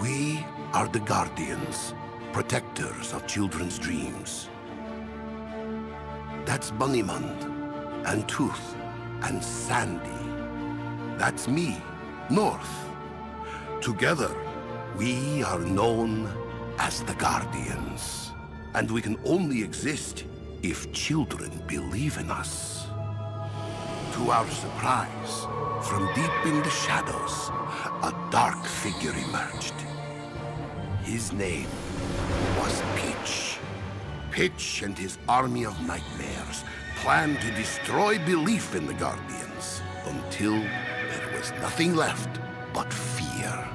We are the Guardians, protectors of children's dreams. That's Bunnymund, and Tooth, and Sandy. That's me, North. Together, we are known as the Guardians. And we can only exist if children believe in us. To our surprise, from deep in the shadows, a dark figure emerged. His name was Pitch. Pitch and his army of nightmares planned to destroy belief in the Guardians until there was nothing left but fear.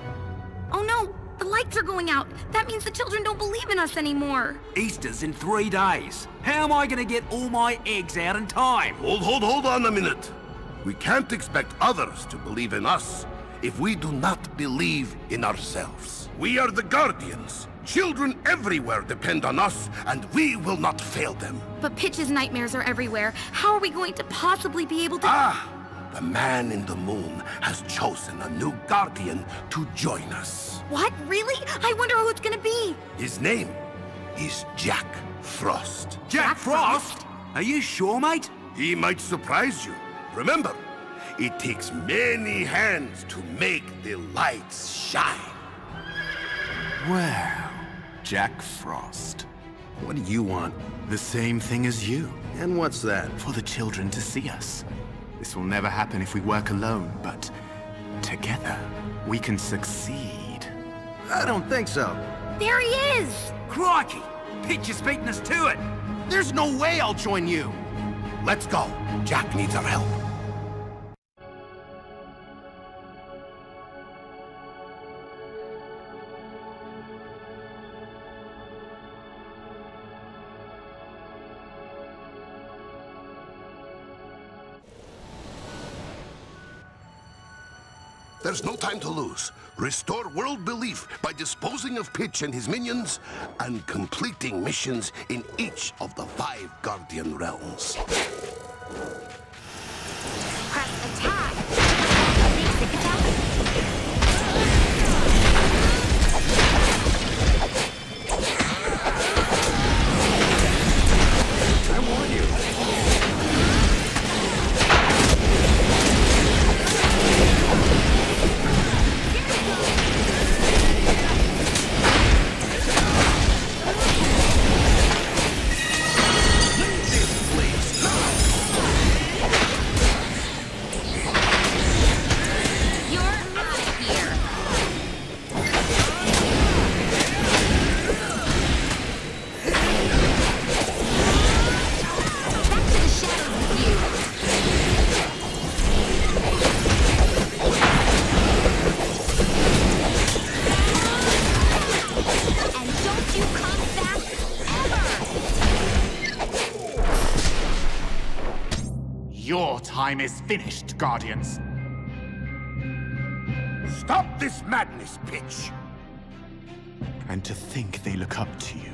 Oh no! The lights are going out! That means the children don't believe in us anymore! Easter's in three days. How am I gonna get all my eggs out in time? Hold, hold, hold on a minute. We can't expect others to believe in us if we do not believe in ourselves. We are the Guardians. Children everywhere depend on us, and we will not fail them. But Pitch's nightmares are everywhere. How are we going to possibly be able to- Ah! The man in the moon has chosen a new Guardian to join us. What? Really? I wonder who it's gonna be! His name is Jack Frost. Jack, Jack Frost? Frost? Are you sure, mate? He might surprise you. Remember, it takes many hands to make the lights shine. Well, Jack Frost. What do you want? The same thing as you. And what's that? For the children to see us. This will never happen if we work alone, but together we can succeed. I don't think so. There he is! Crikey! Pitch is beating us to it! There's no way I'll join you. Let's go. Jack needs our help. There's no time to lose. Restore world belief by disposing of Pitch and his minions and completing missions in each of the five Guardian realms. Time is finished, Guardians. Stop this madness, Pitch! And to think they look up to you.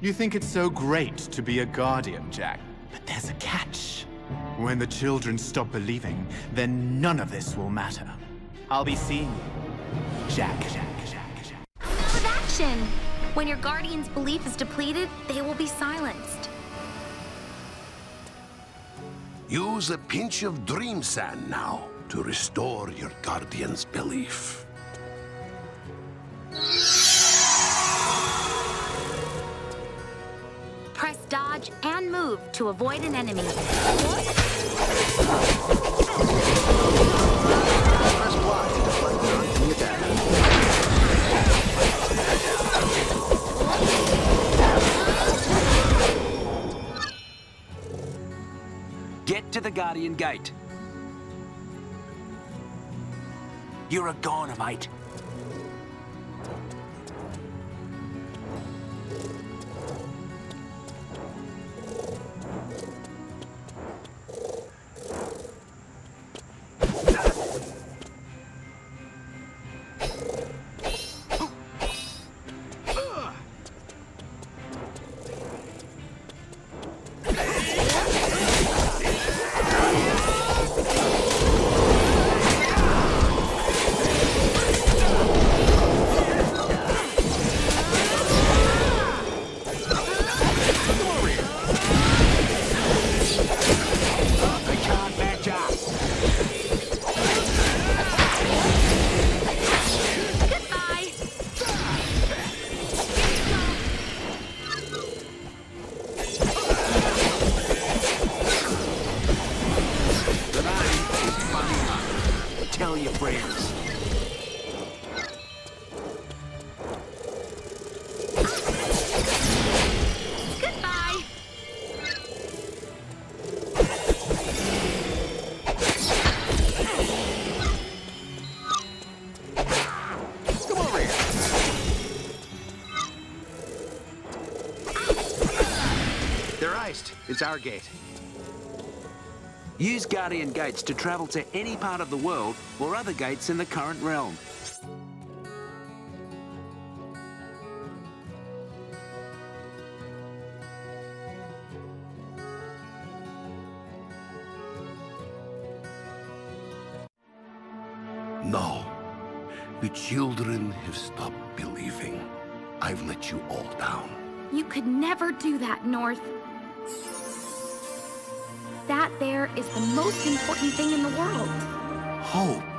You think it's so great to be a Guardian, Jack. But there's a catch. When the children stop believing, then none of this will matter. I'll be seeing you. Jack, Jack, Jack, Jack. With action! When your guardian's belief is depleted, they will be silenced. Use a pinch of dream sand now to restore your guardian's belief. Press dodge and move to avoid an enemy. Get to the Guardian Gate. You're a goner, mate. Iced. It's our gate. Use Guardian Gates to travel to any part of the world or other gates in the current realm. No. The children have stopped believing. I've let you all down. You could never do that, North. That there is the most important thing in the world. Hope.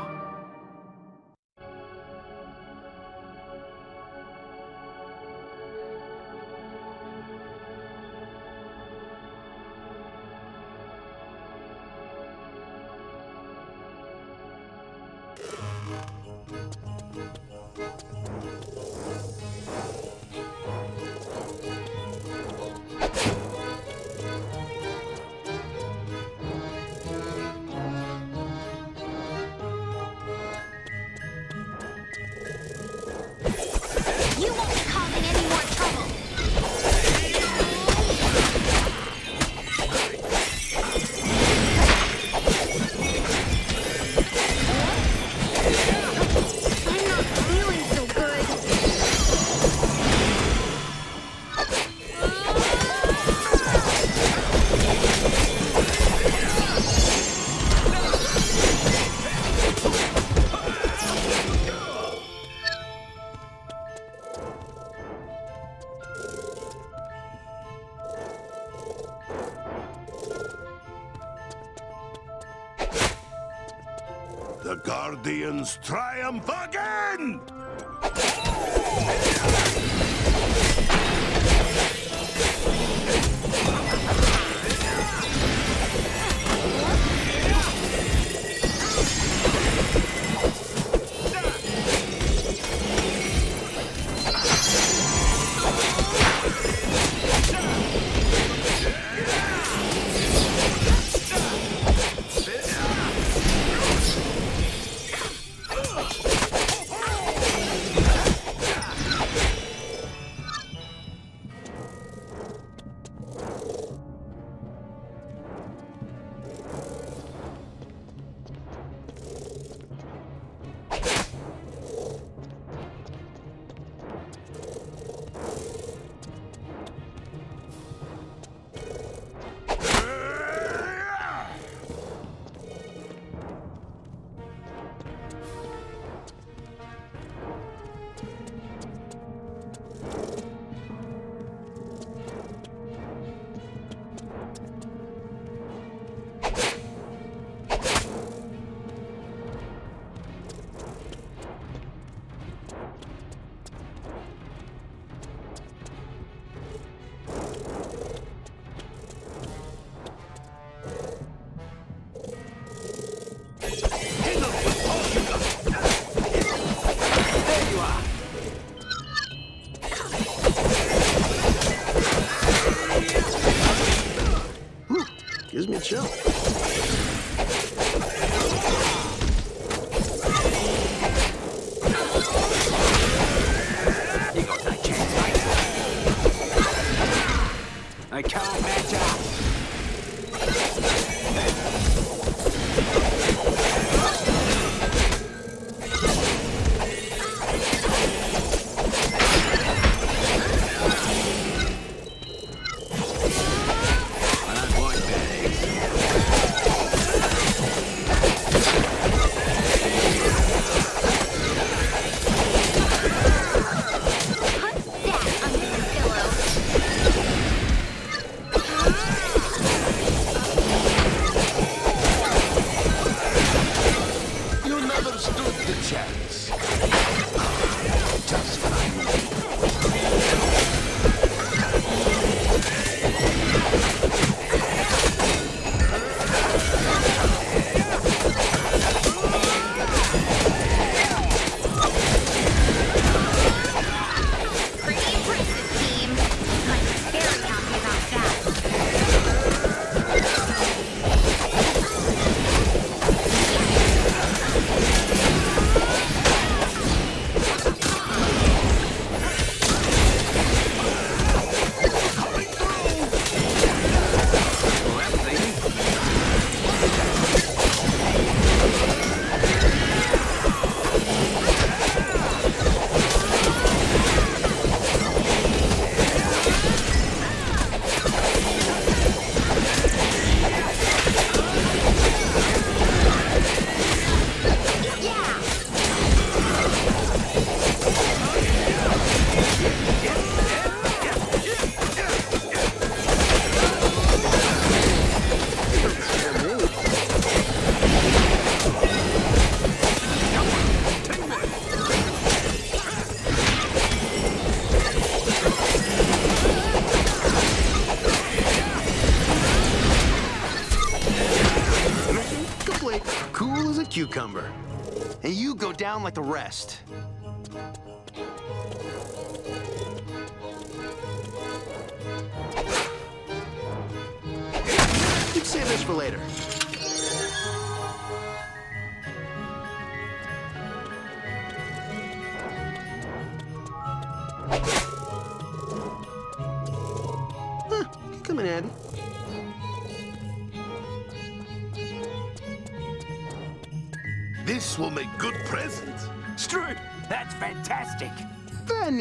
down like the rest.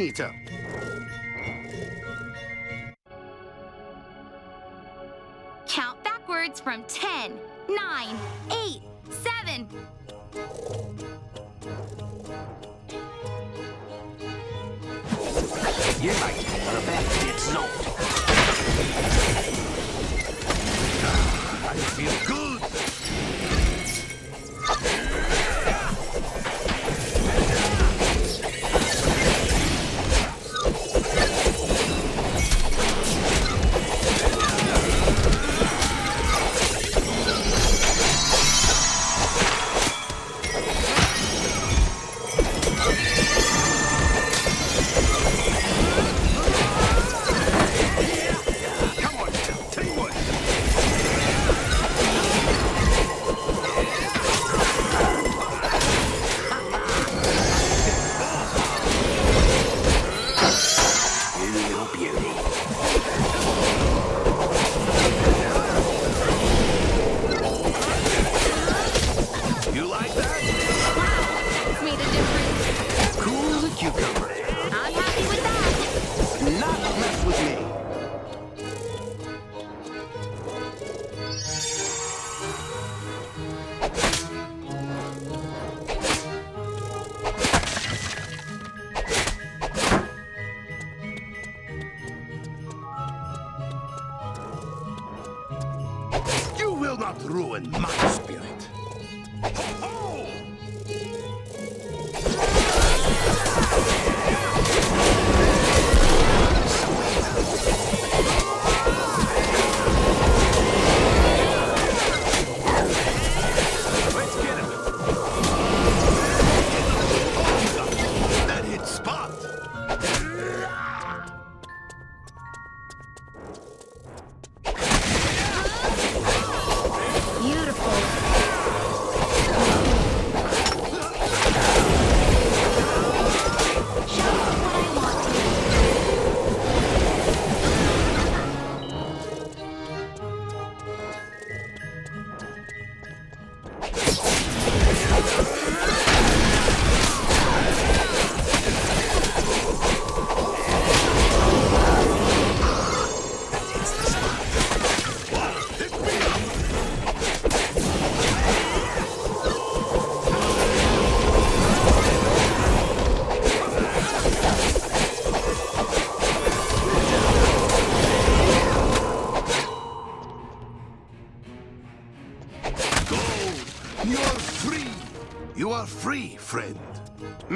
Magneto. Count backwards from 10.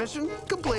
mission complete.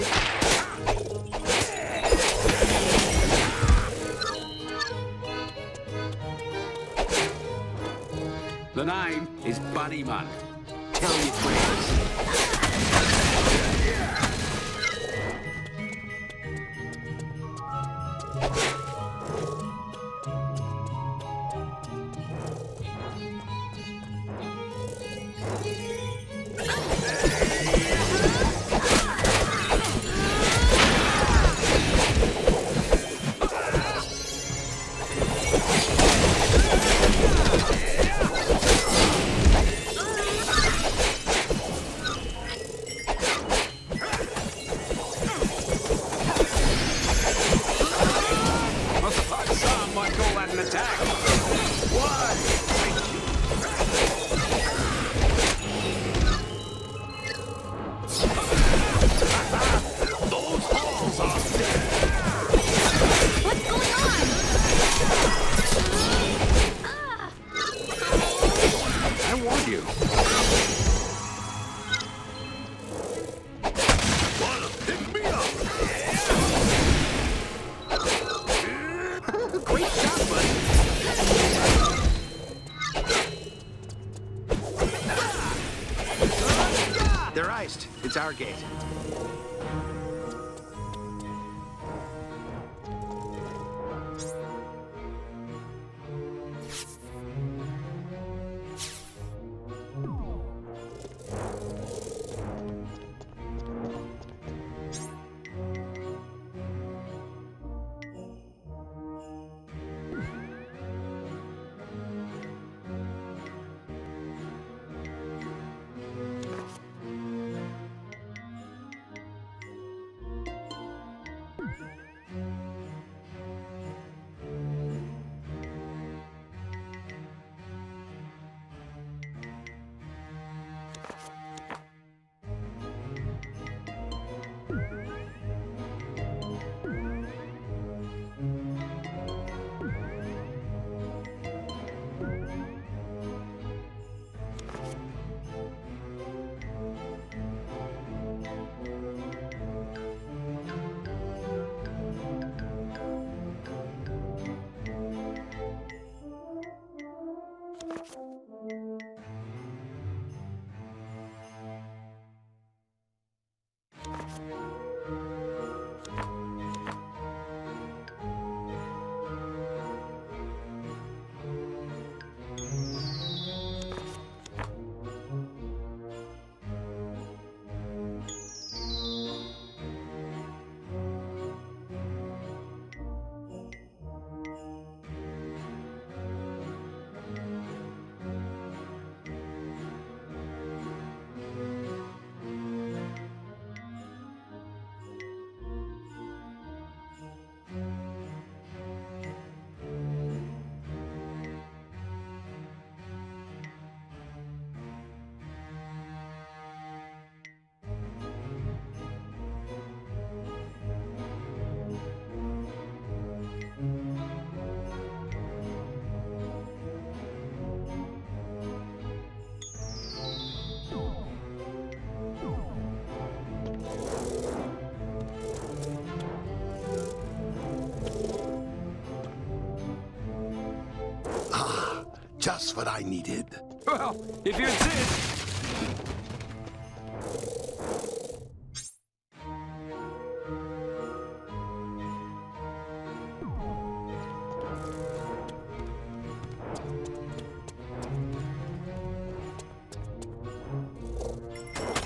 Just what I needed. Well, if you insist.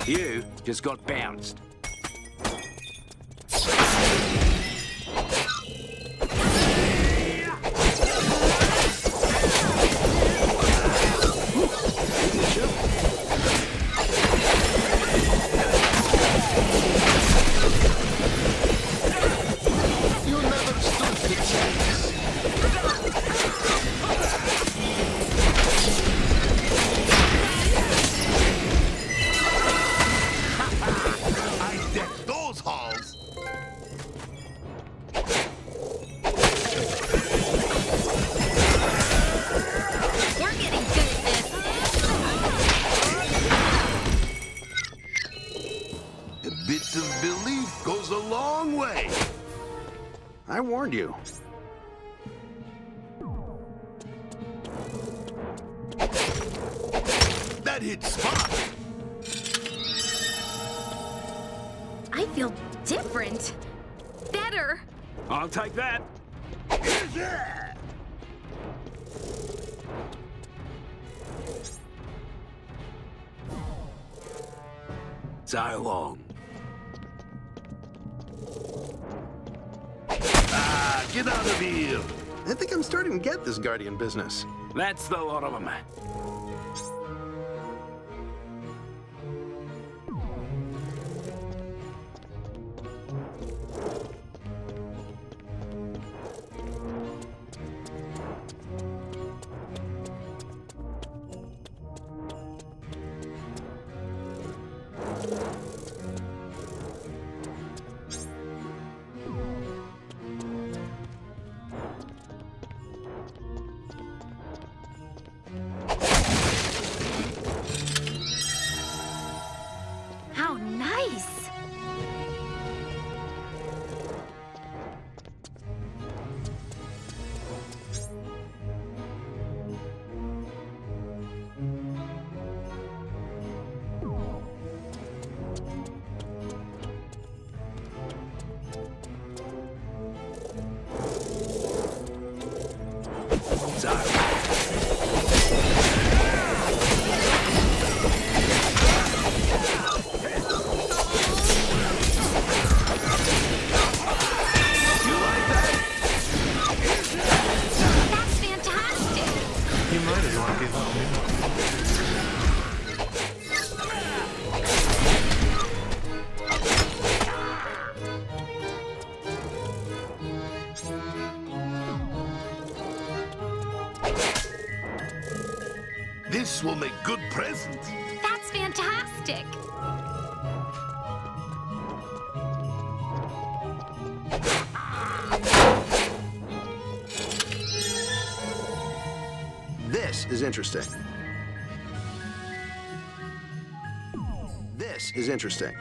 You just got bounced. business. That's the lot of them. Interesting. This is interesting.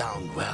That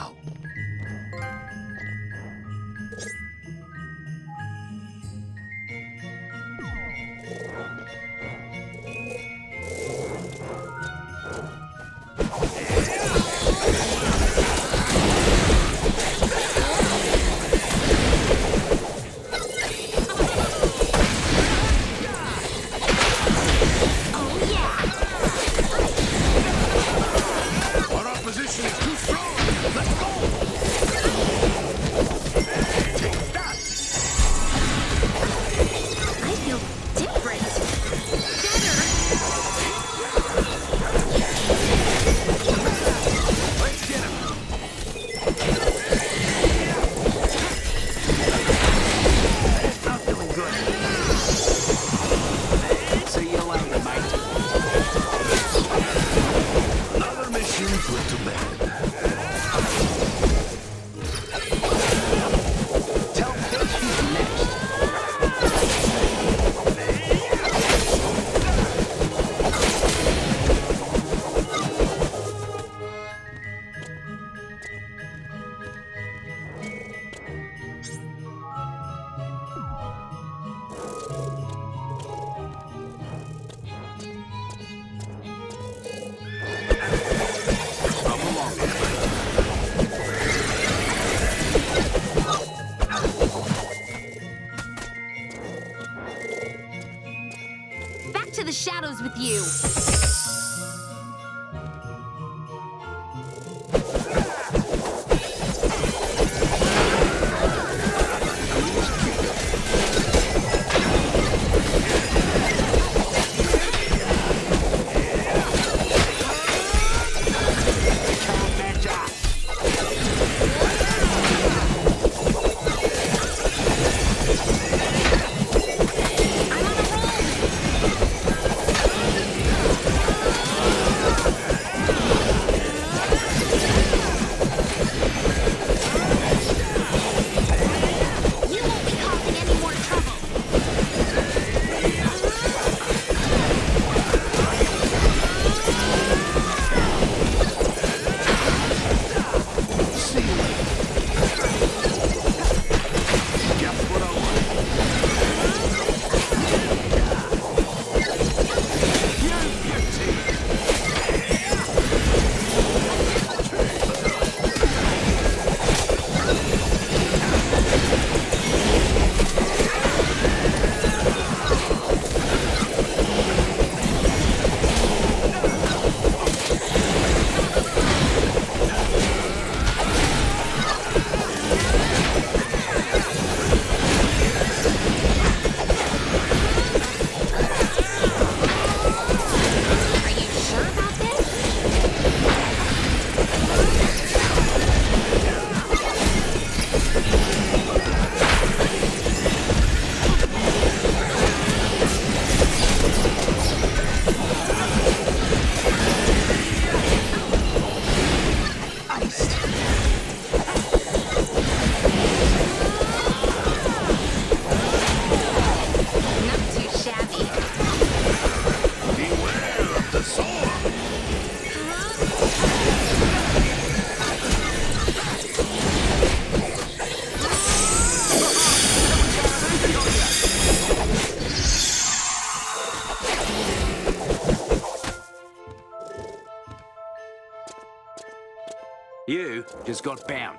got bounced.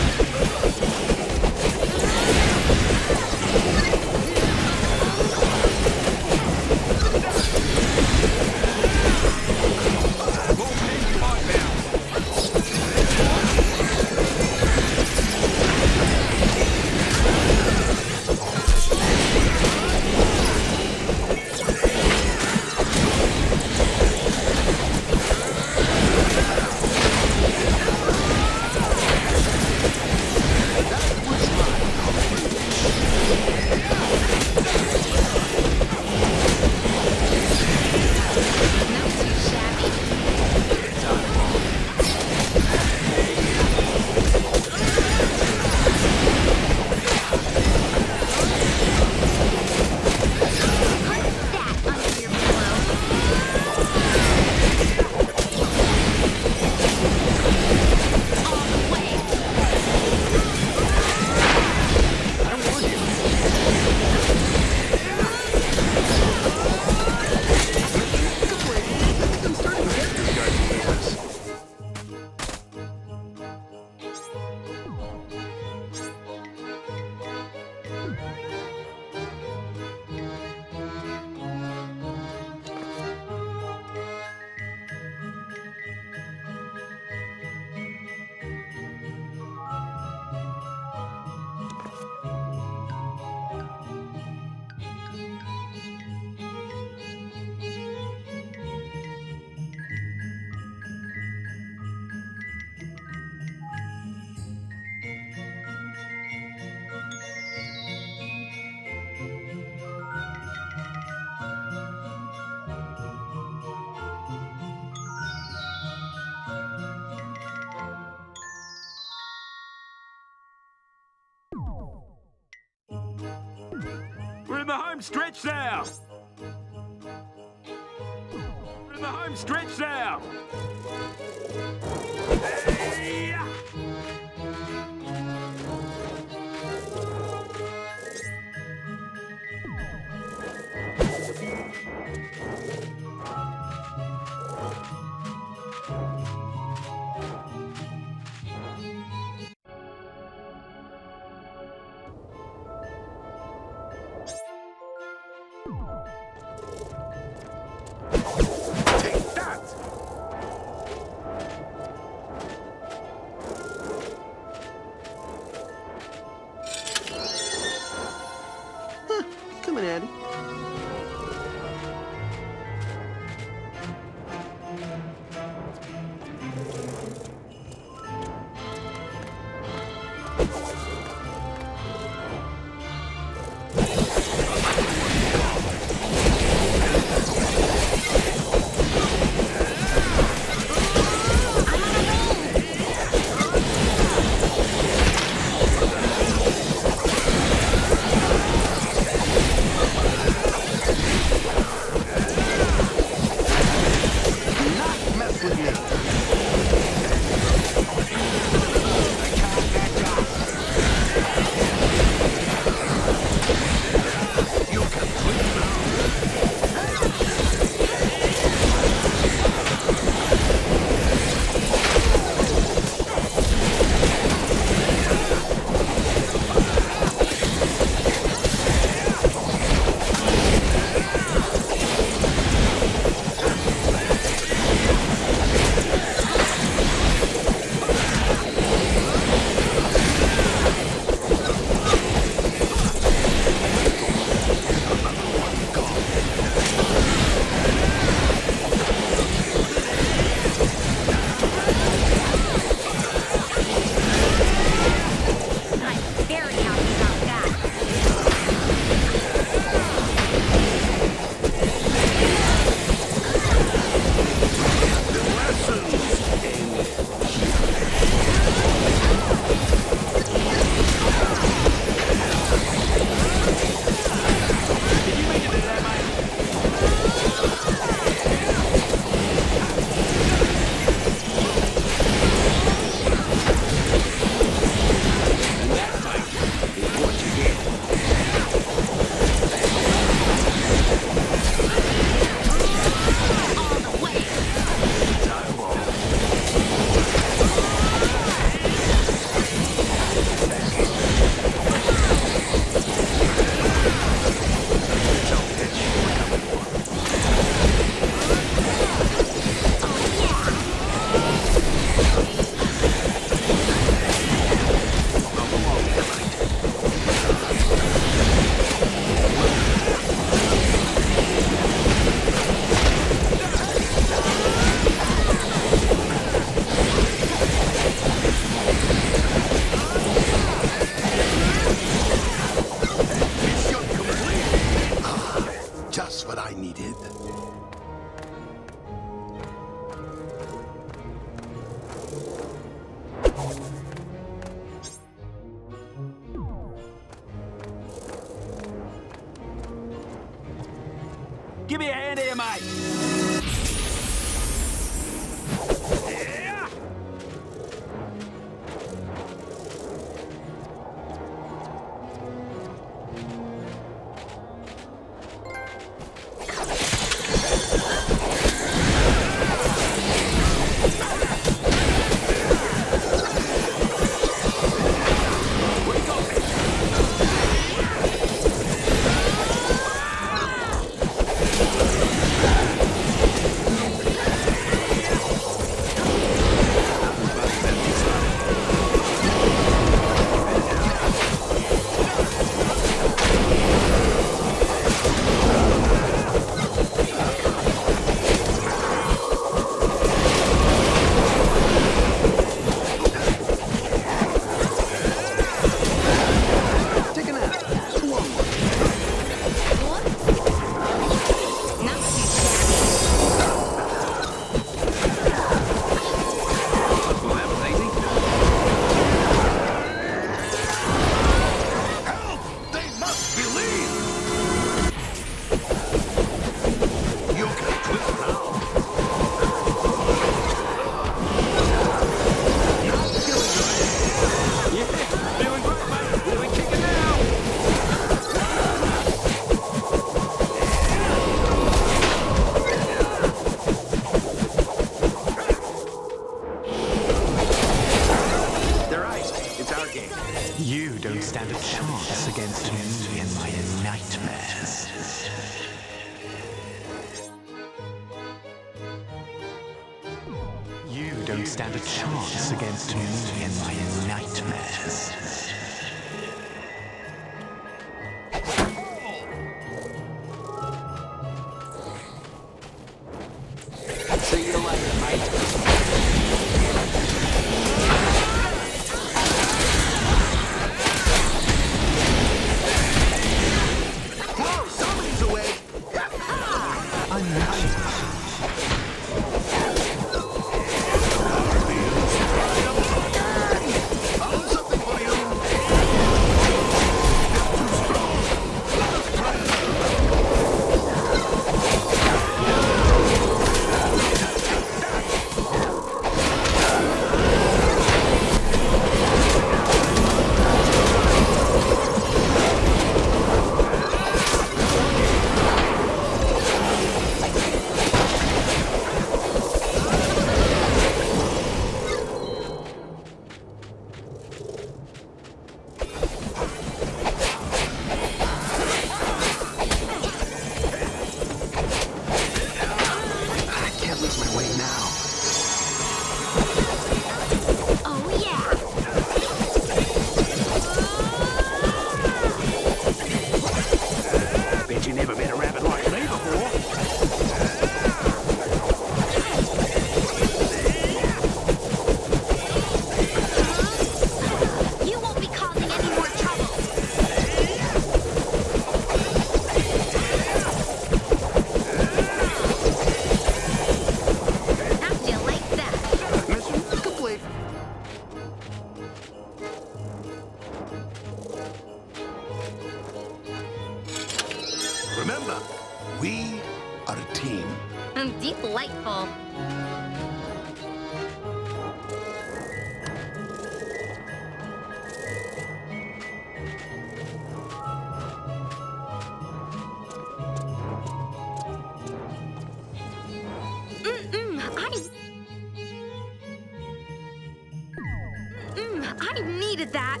I needed that.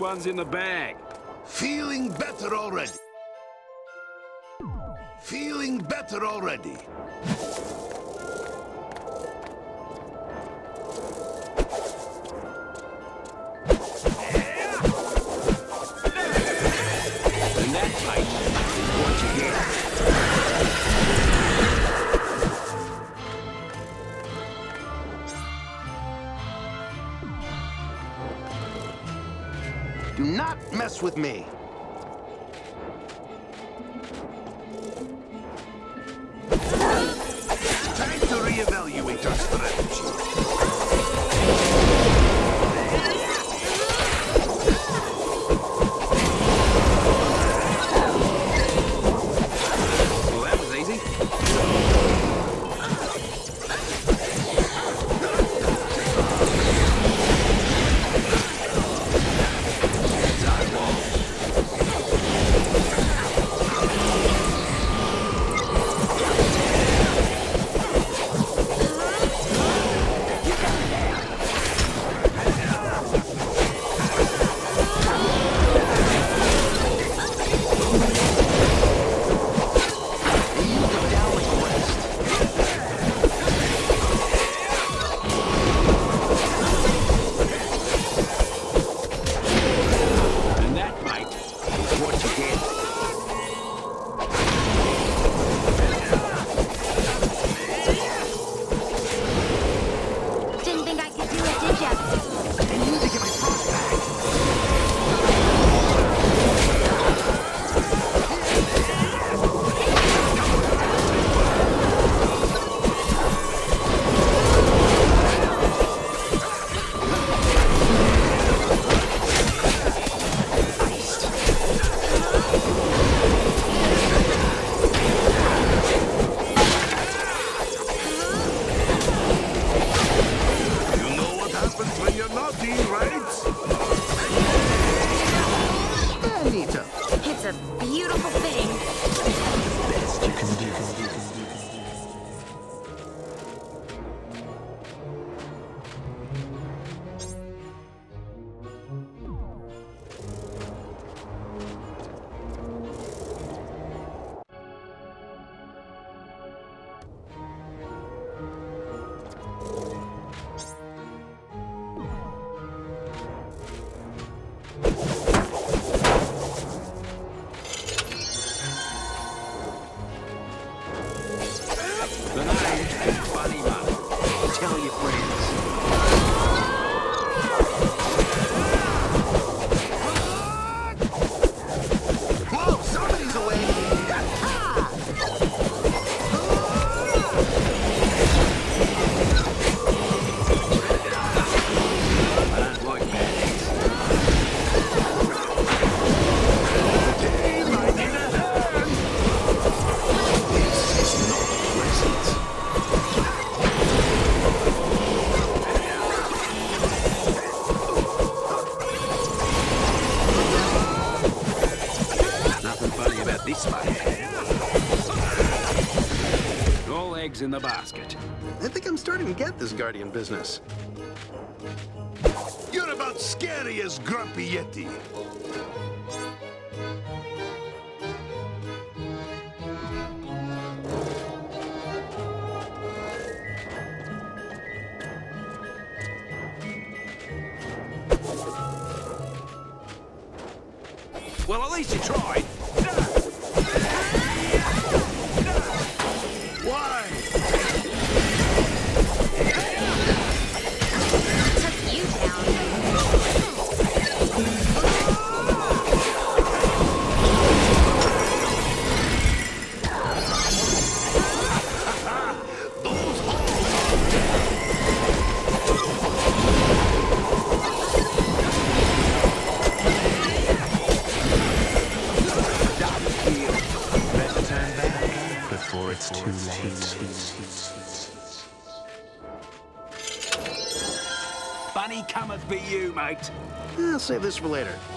one's in the bag. starting to get this Guardian business. You're about scary as Grumpy Yeti. Well, at least you tried. this for later.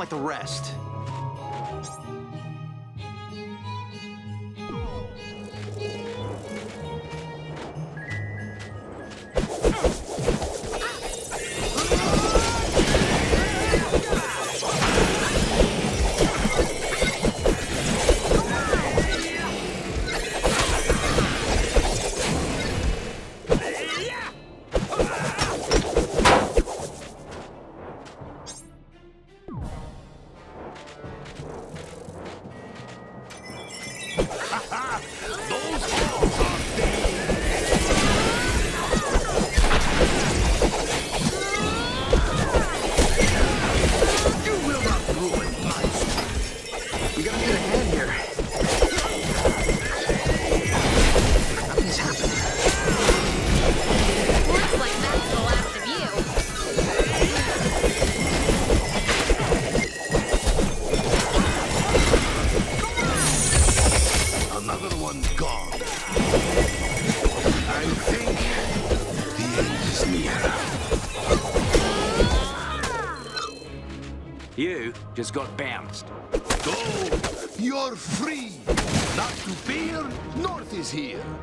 like the rest. here.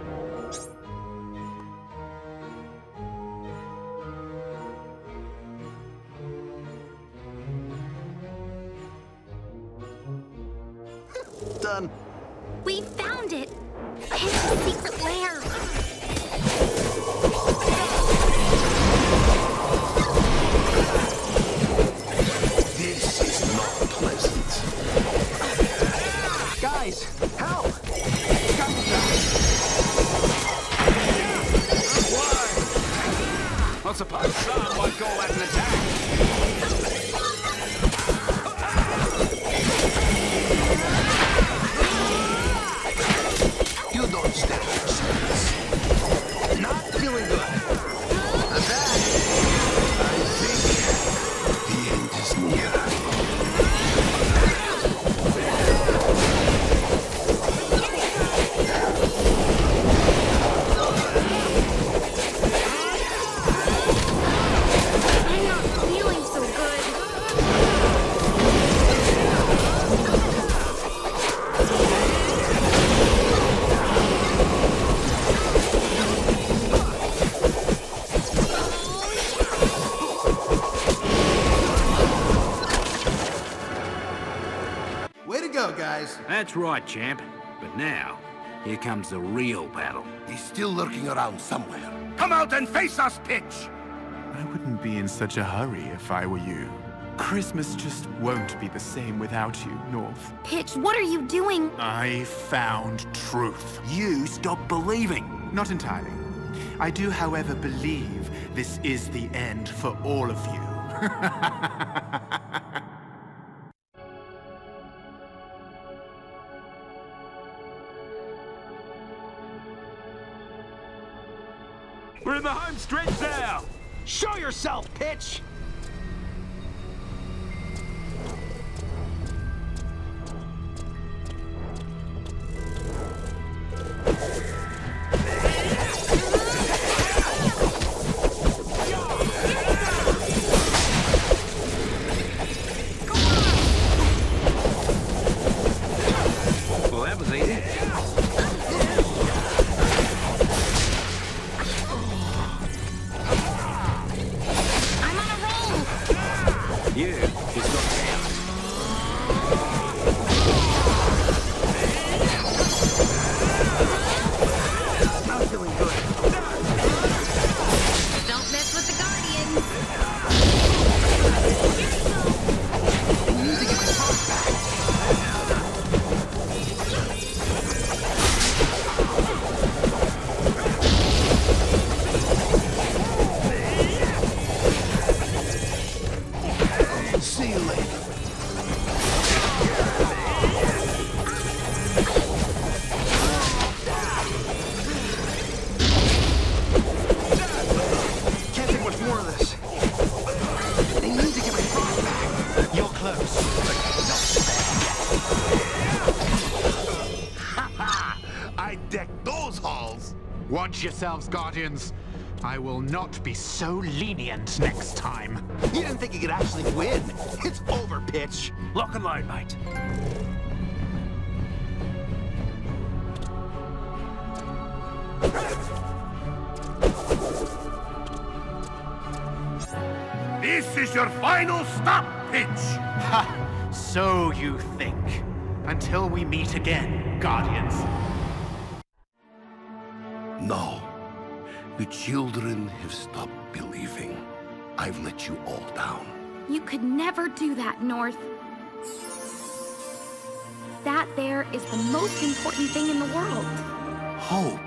right, champ. But now, here comes the real battle. He's still lurking around somewhere. Come out and face us, Pitch! I wouldn't be in such a hurry if I were you. Christmas just won't be the same without you, North. Pitch, what are you doing? I found truth. You stop believing. Not entirely. I do, however, believe this is the end for all of you. yourselves, Guardians. I will not be so lenient next time. You didn't think you could actually win. It's over, Pitch. Lock and load, mate. This is your final stop, Pitch! Ha! So you think. Until we meet again, Guardians. Children have stopped believing. I've let you all down. You could never do that, North. That there is the most important thing in the world. Hope.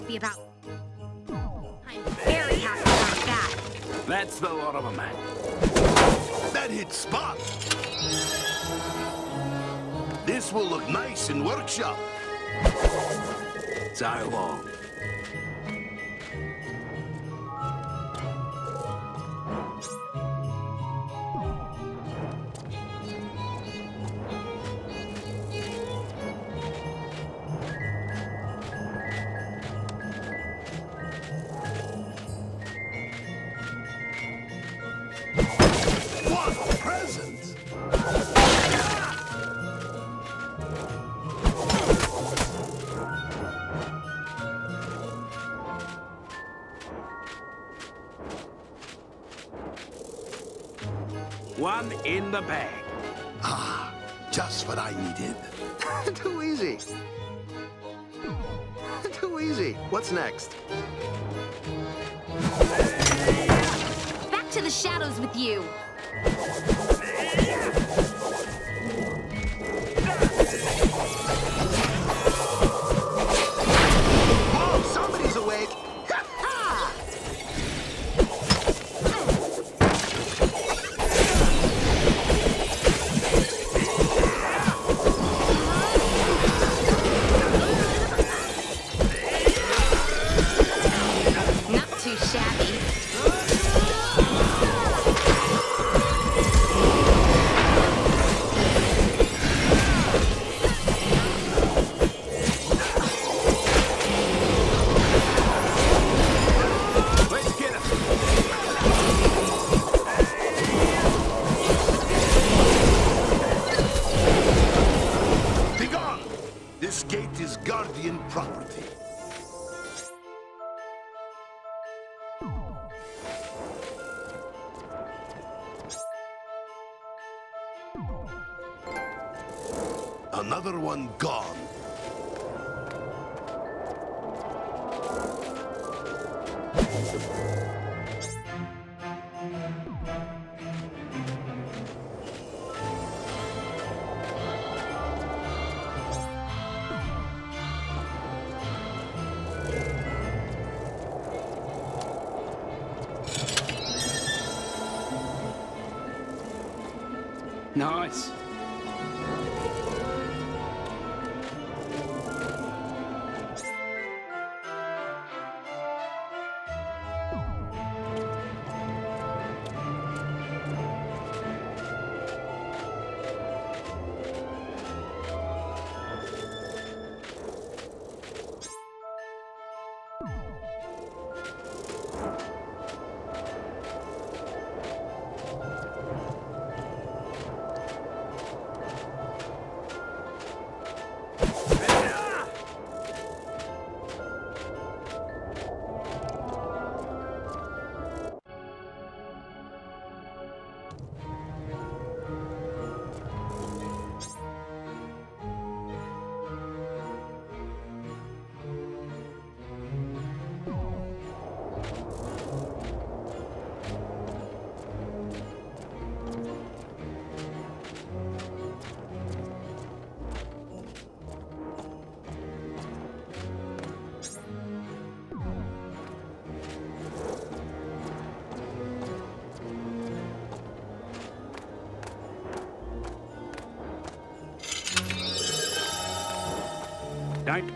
Happy about... I'm very happy about that. That's the lot of them, man. That hit spot. This will look nice in workshop. So long. What's next? Nice.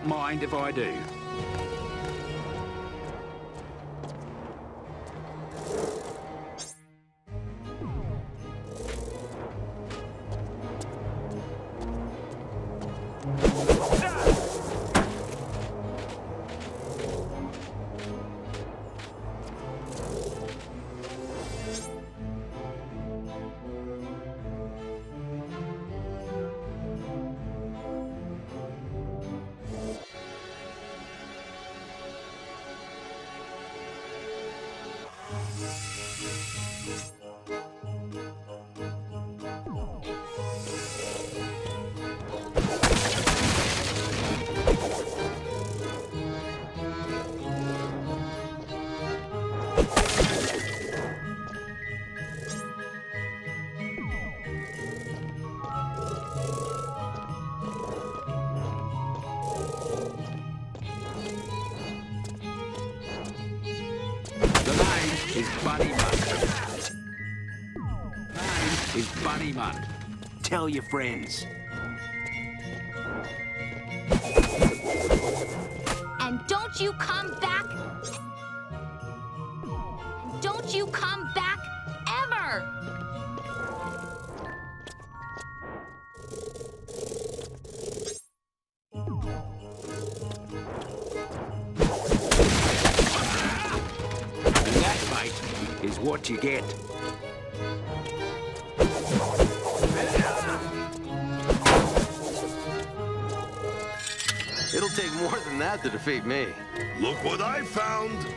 Mind if I do. tell your friends. And don't you come back. Don't you come back ever. is what you get. defeat me. Look what I found!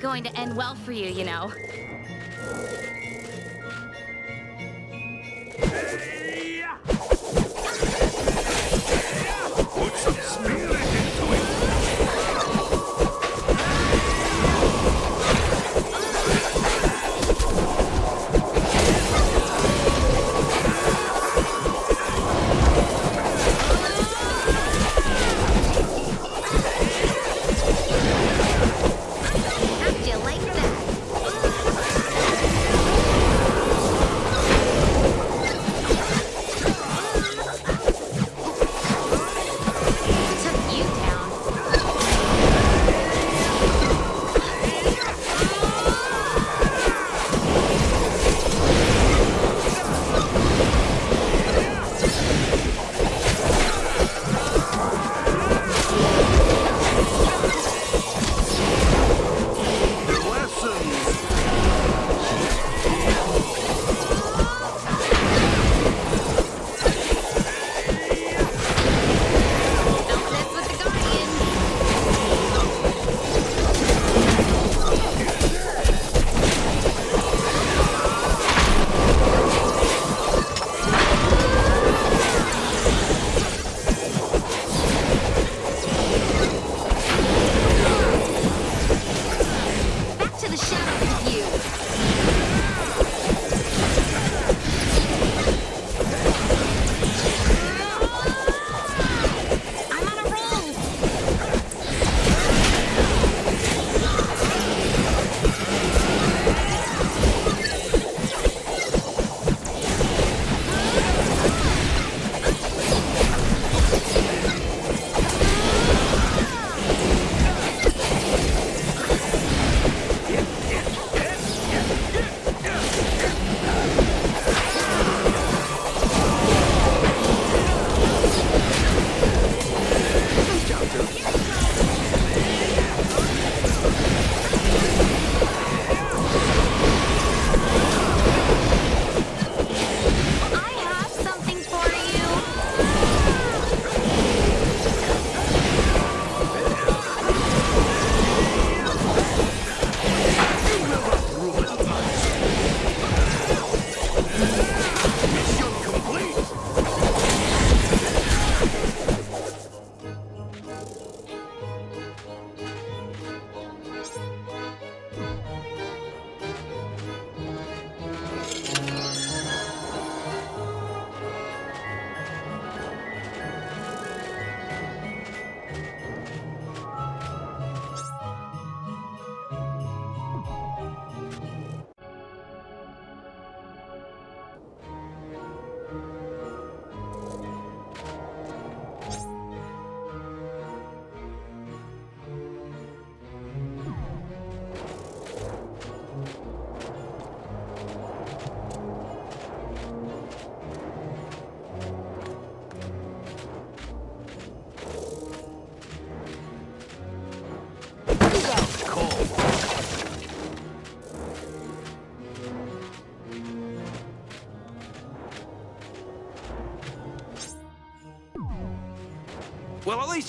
going to end well for you, you know.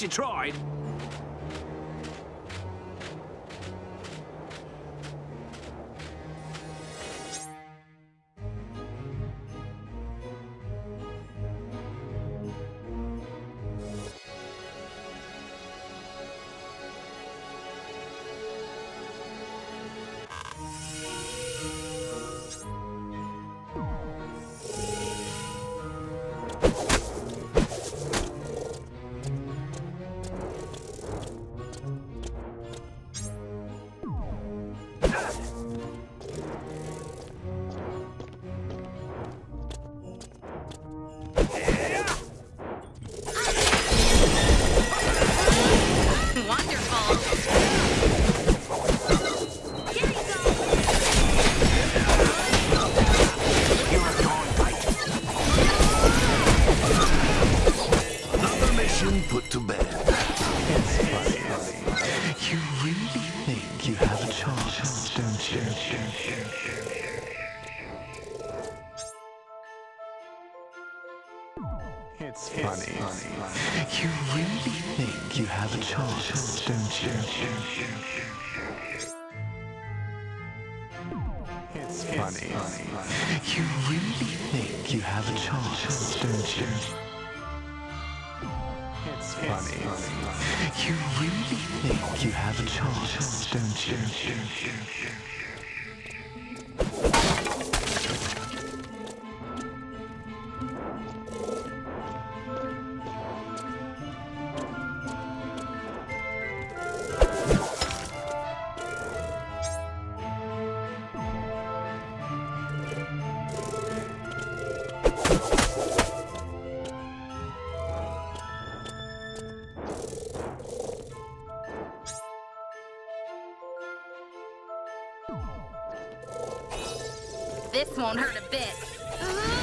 you tried. This won't hurt a bit.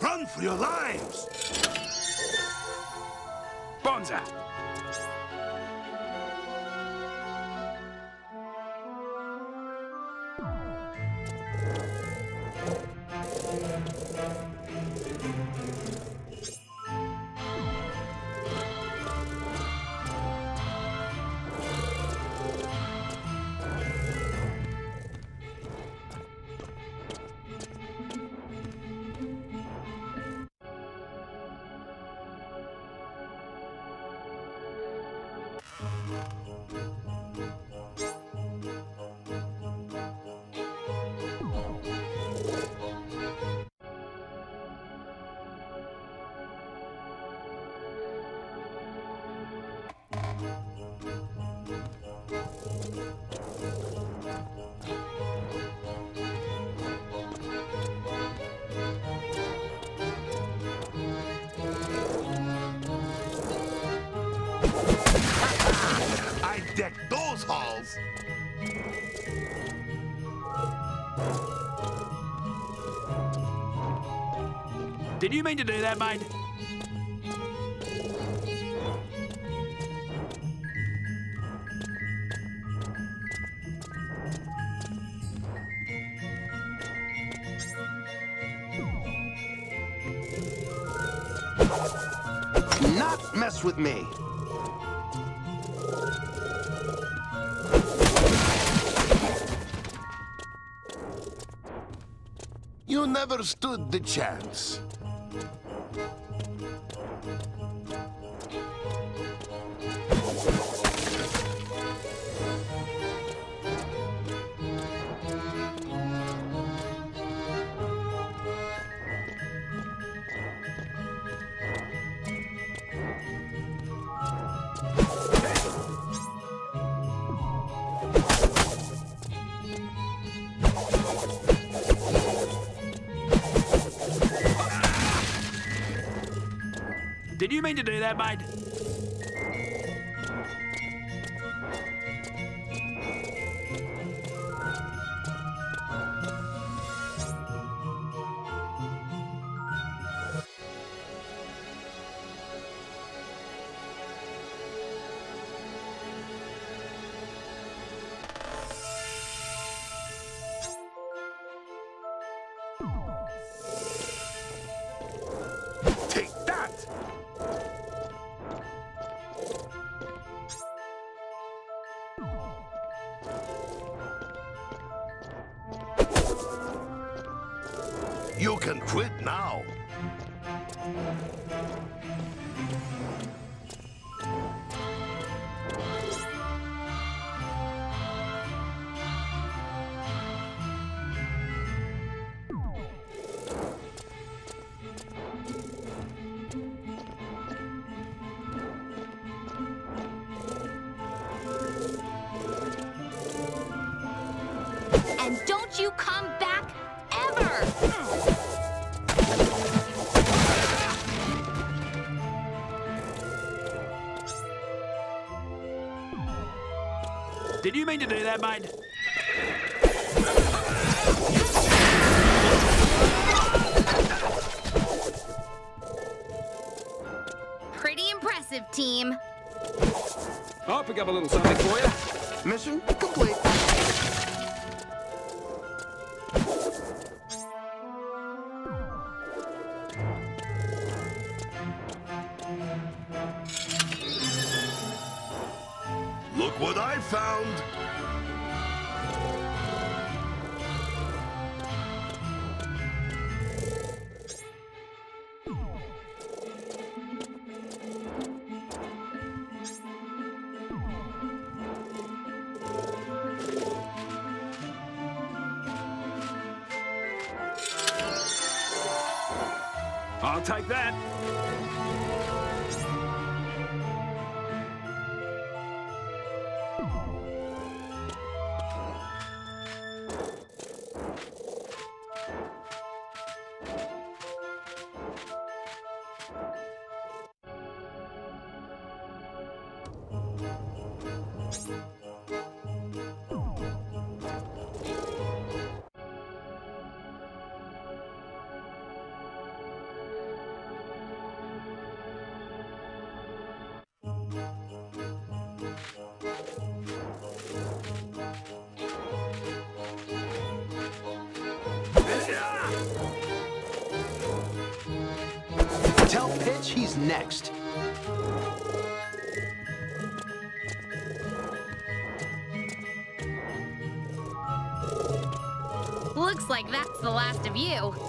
Run for your life! Did you mean to do that, mate? Not mess with me. You never stood the chance. That, mate? You mean to do that, mate? Pretty impressive, team. I'll pick up a little something for you. Mission complete. Look what I found. The last of you.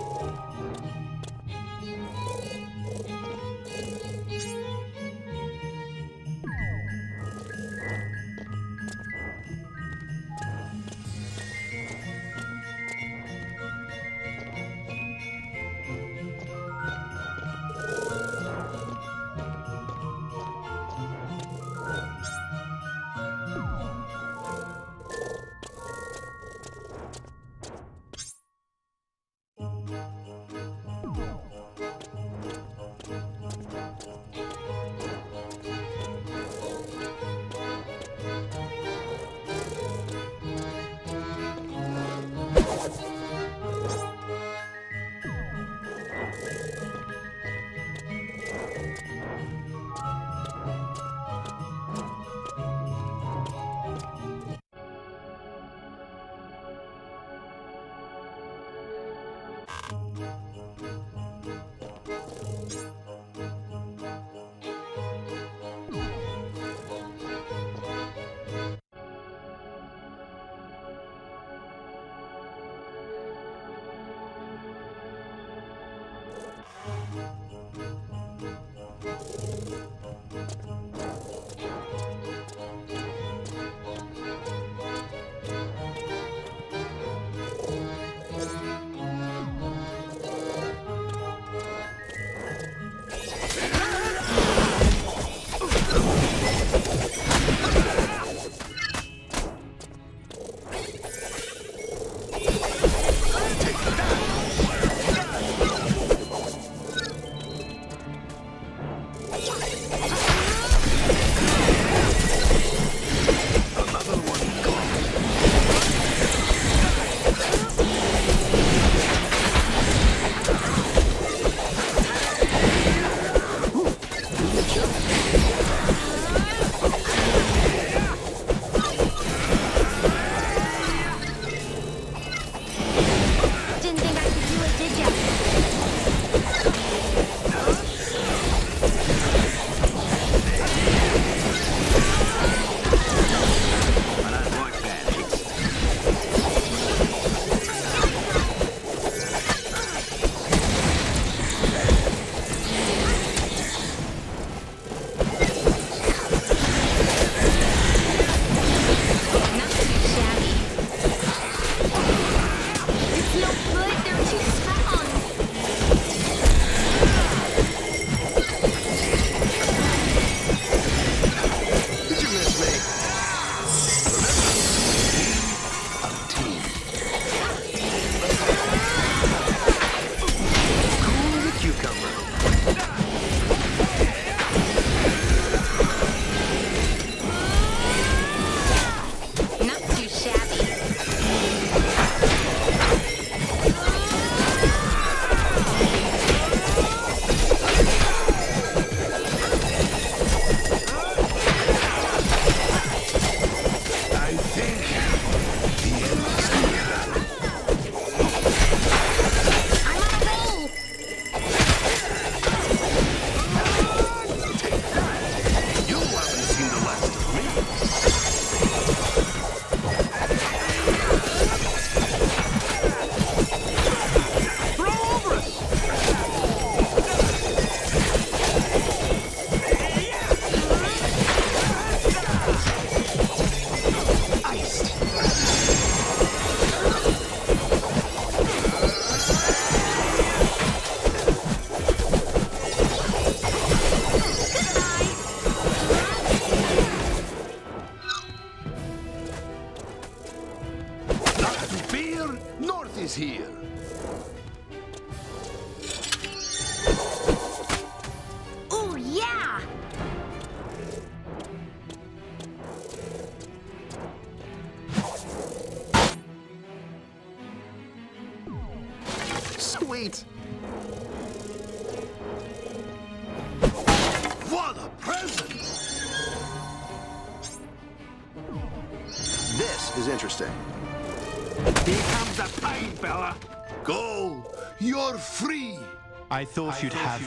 I thought you'd have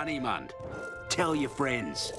is Bunny Tell your friends.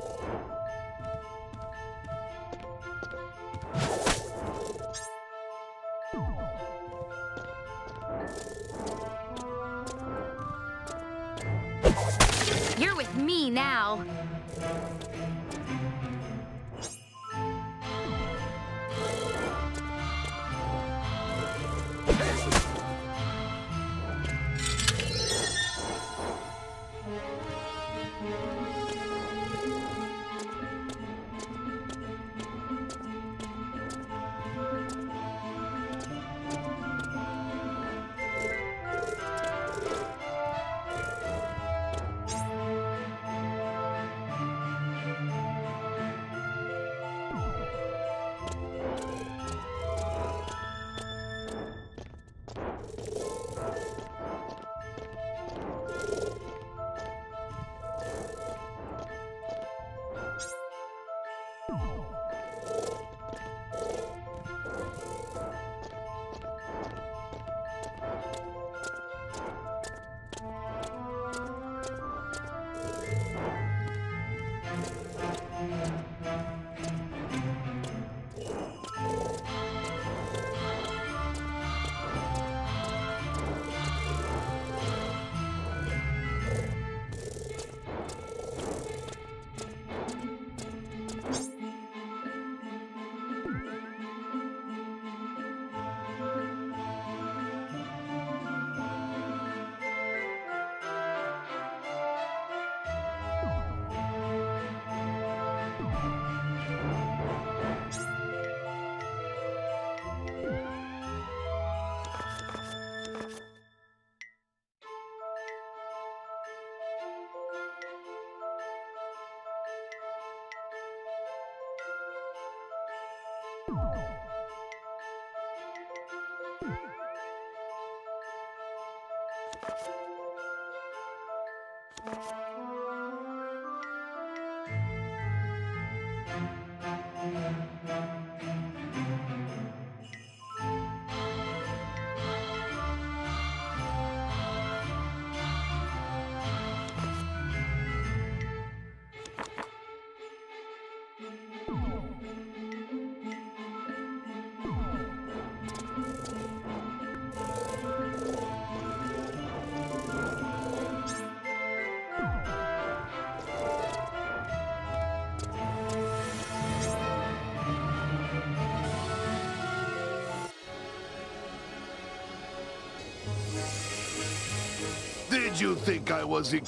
You think I was. Did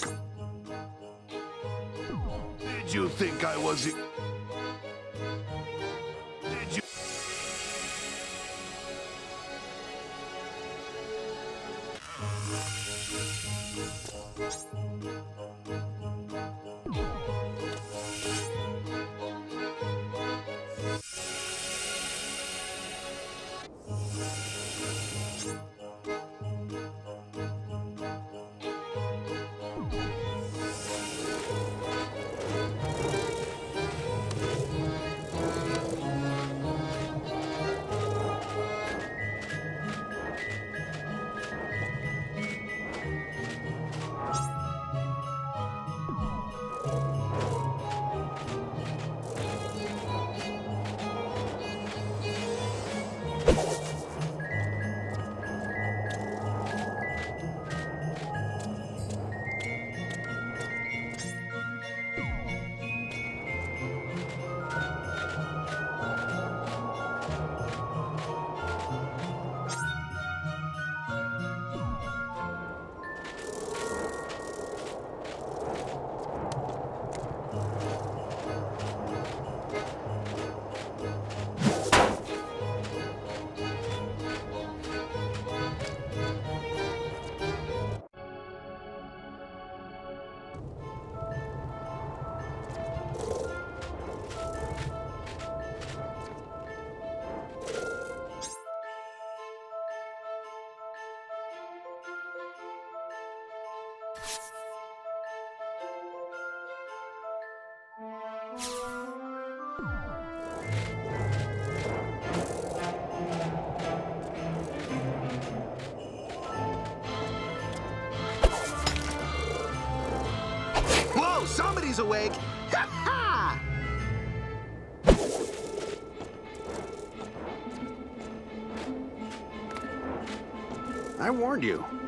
you think I was awake! Ha ha! I warned you.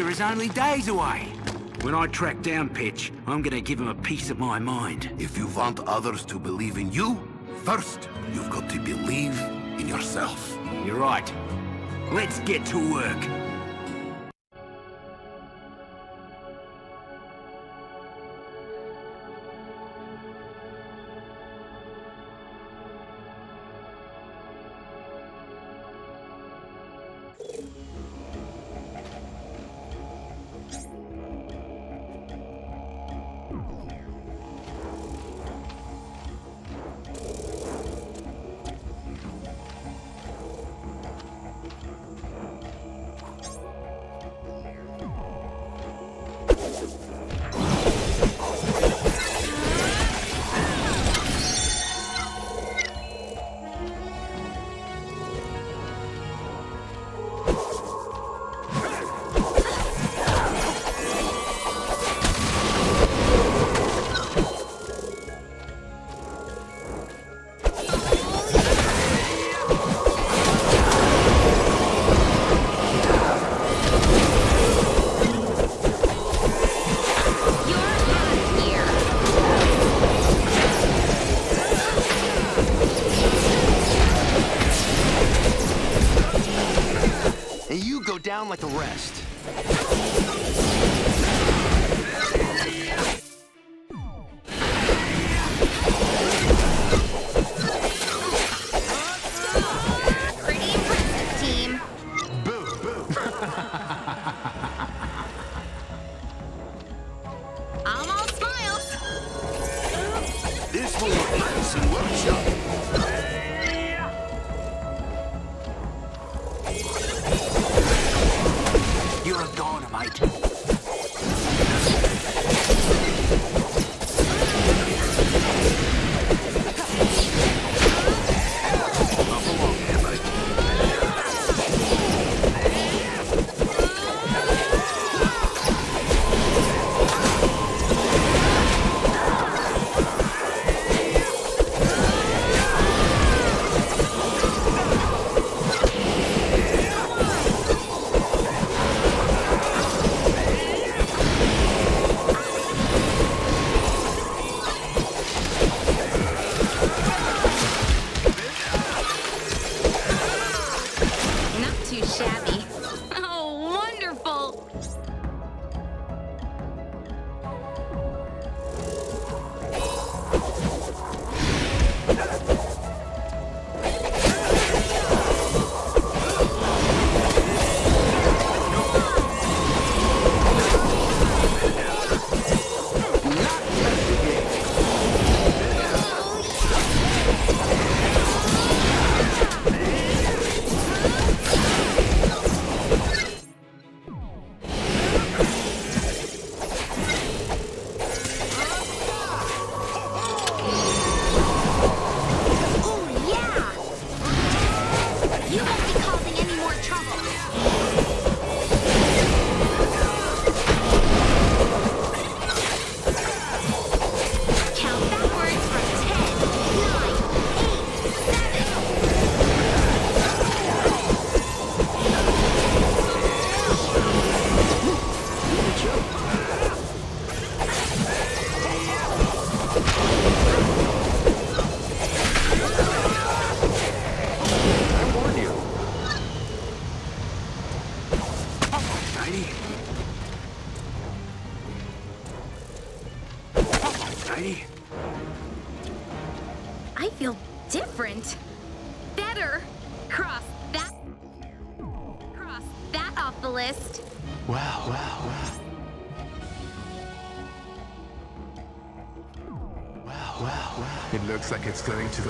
Is only days away. When I track down Pitch, I'm gonna give him a piece of my mind. If you want others to believe in you, first, you've got to believe in yourself. You're right. Let's get to work.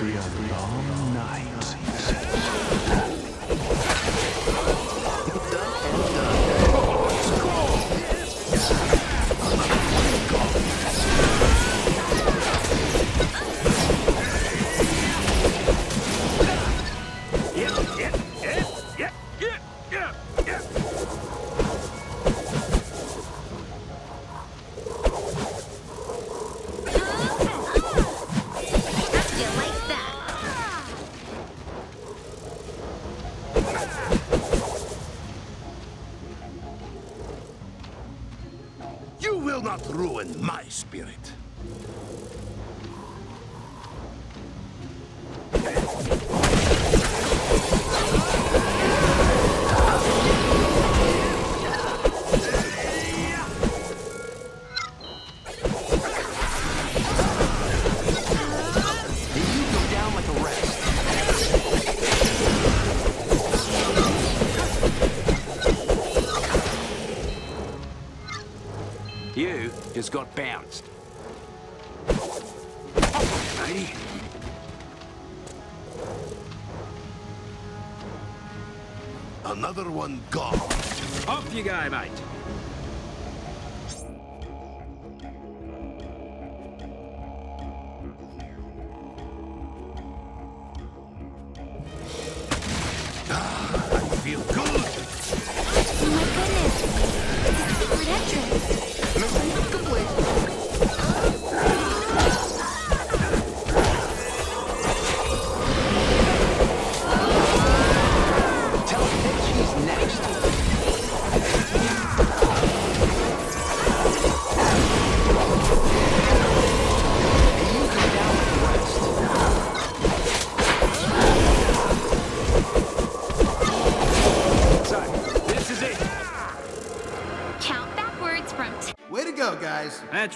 Patreon. Another one gone. Off you go, man.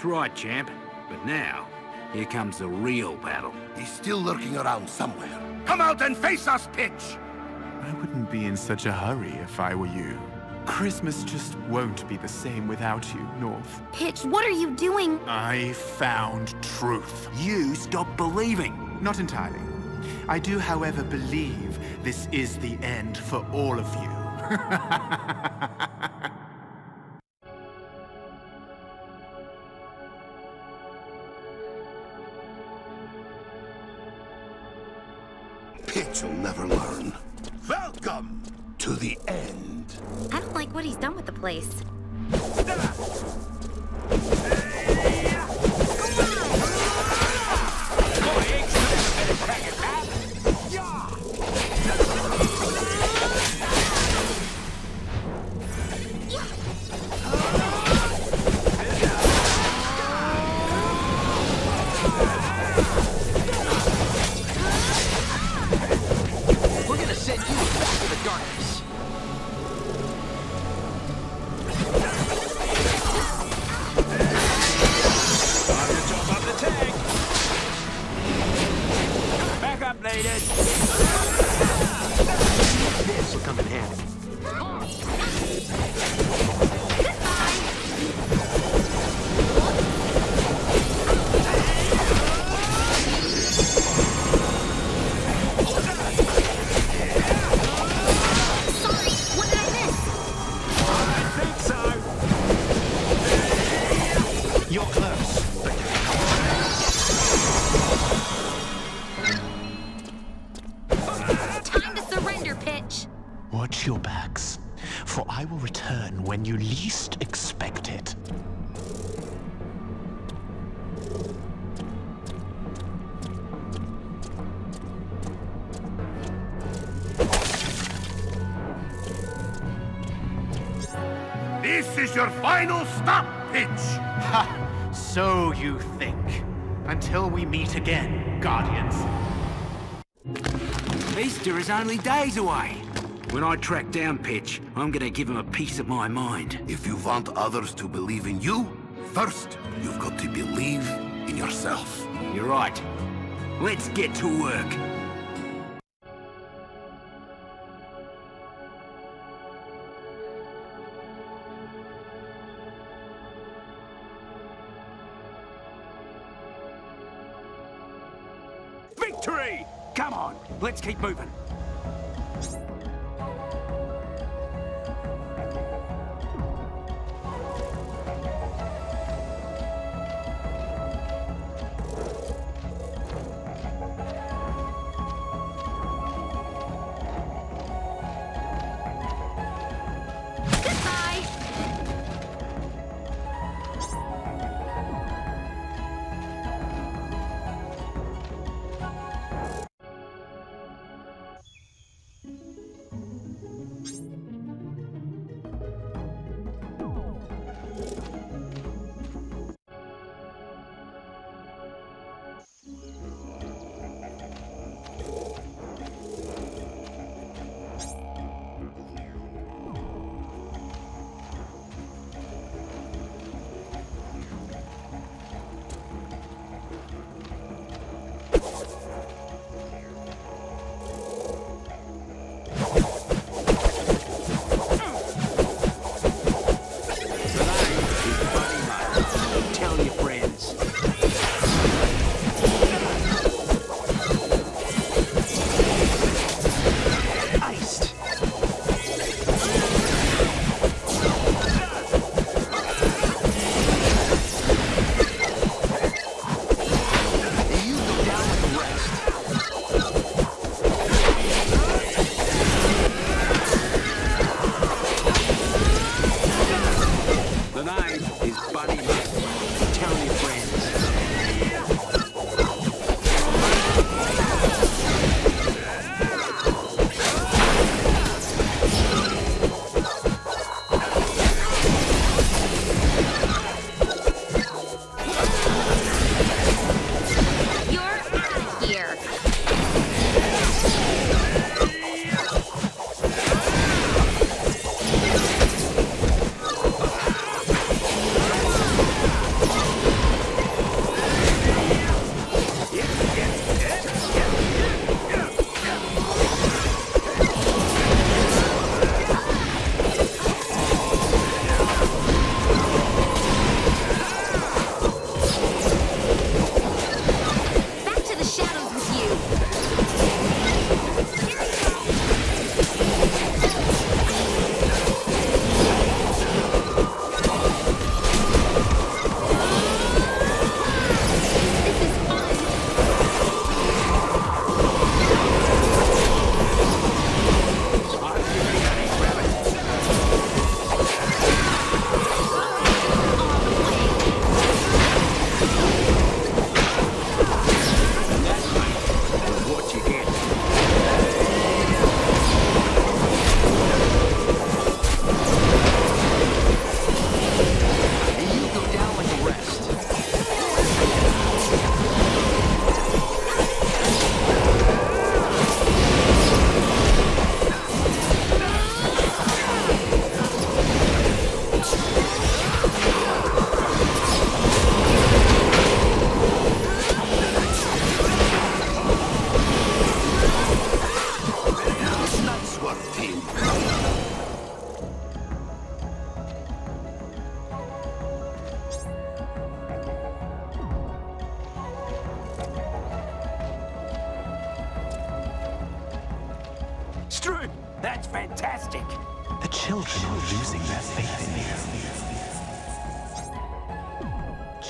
right, champ. But now, here comes the real battle. He's still lurking around somewhere. Come out and face us, Pitch! I wouldn't be in such a hurry if I were you. Christmas just won't be the same without you, North. Pitch, what are you doing? I found truth. You stop believing. Not entirely. I do, however, believe this is the end for all of you. was only days away. When I track down Pitch, I'm gonna give him a piece of my mind. If you want others to believe in you, first, you've got to believe in yourself. You're right. Let's get to work. Victory! Come on, let's keep moving.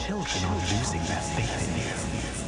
Children are losing their faith in you.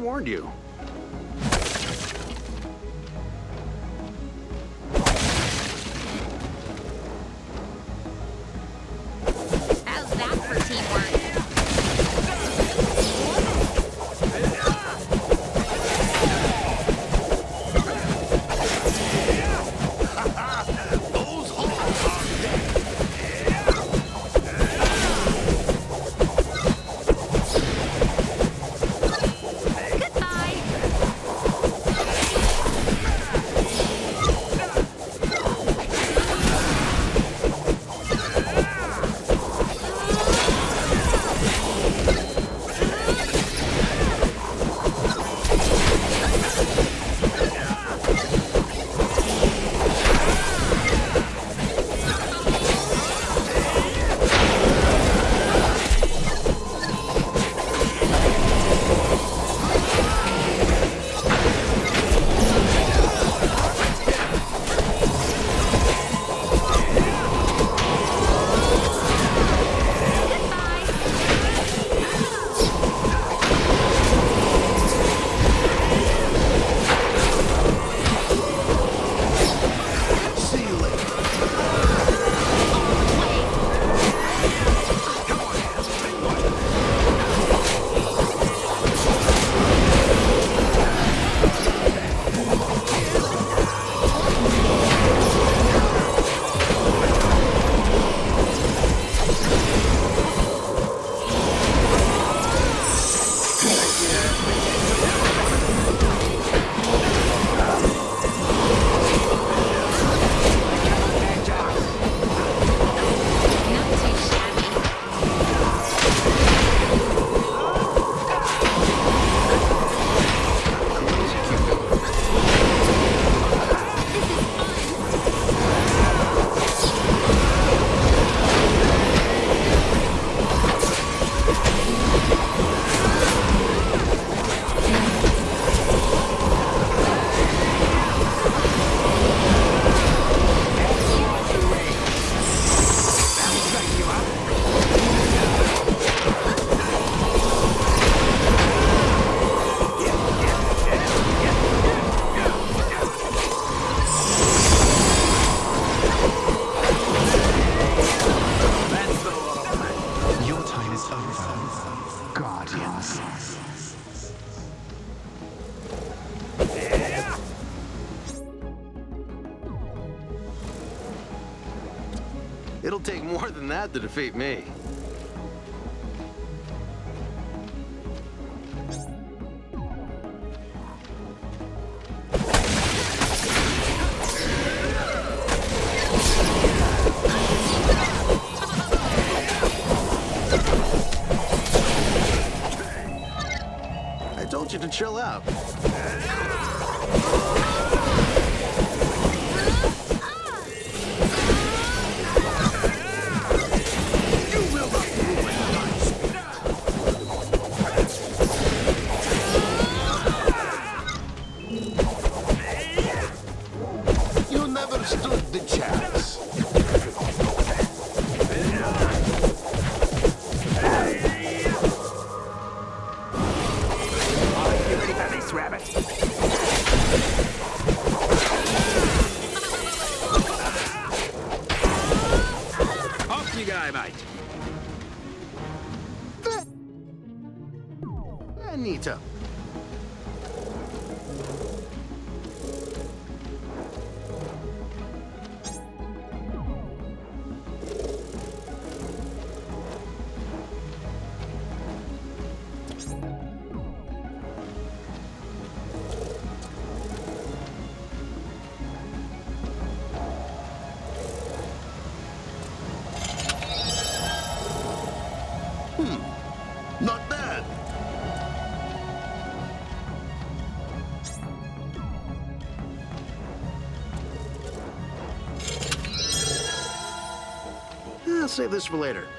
warned you. had to defeat me. I told you to chill out. this for later.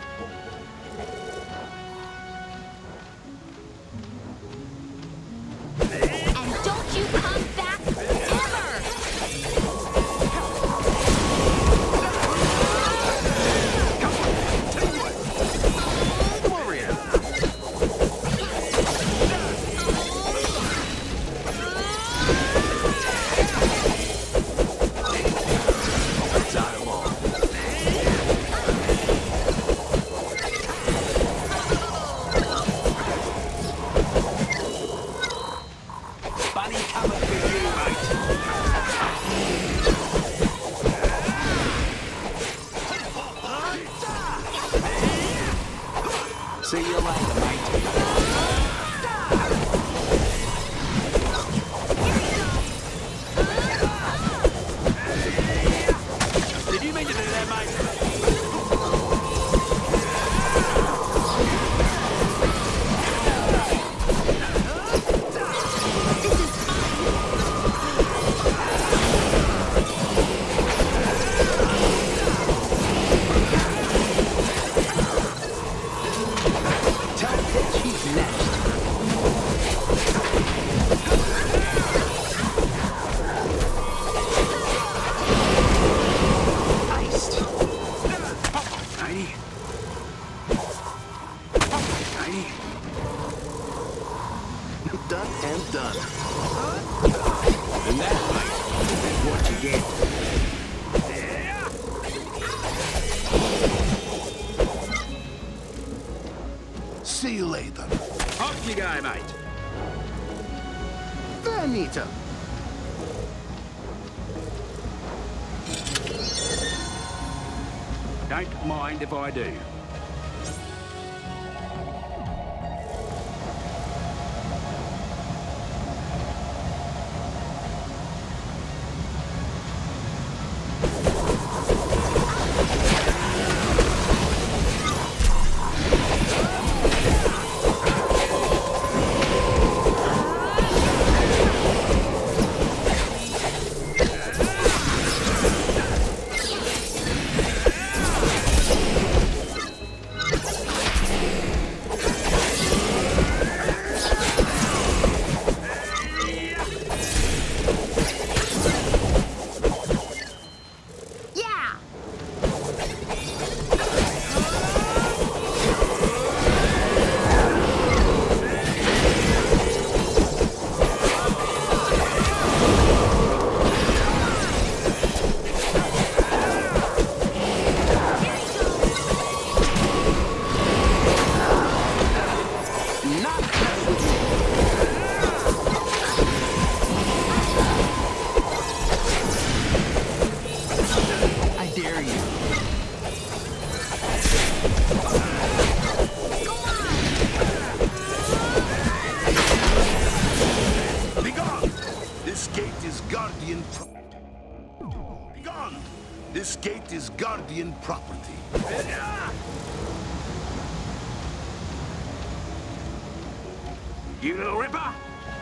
if I do.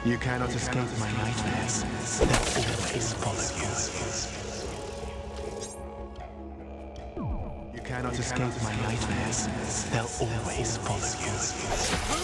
You cannot escape my nightmares that always follow you. You cannot escape my nightmares, they'll always follow you.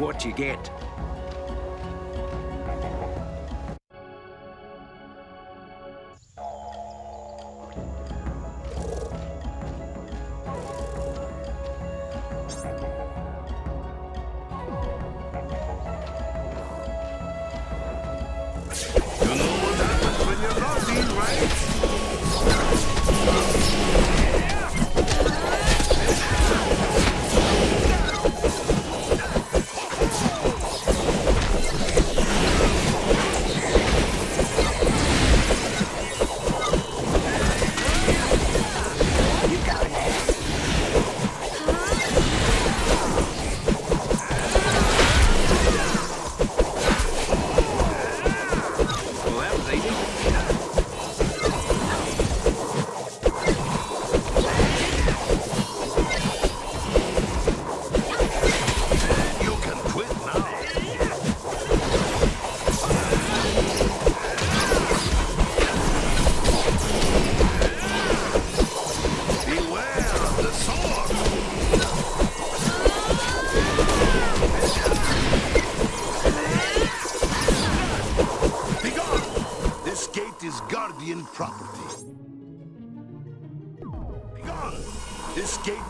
what you get.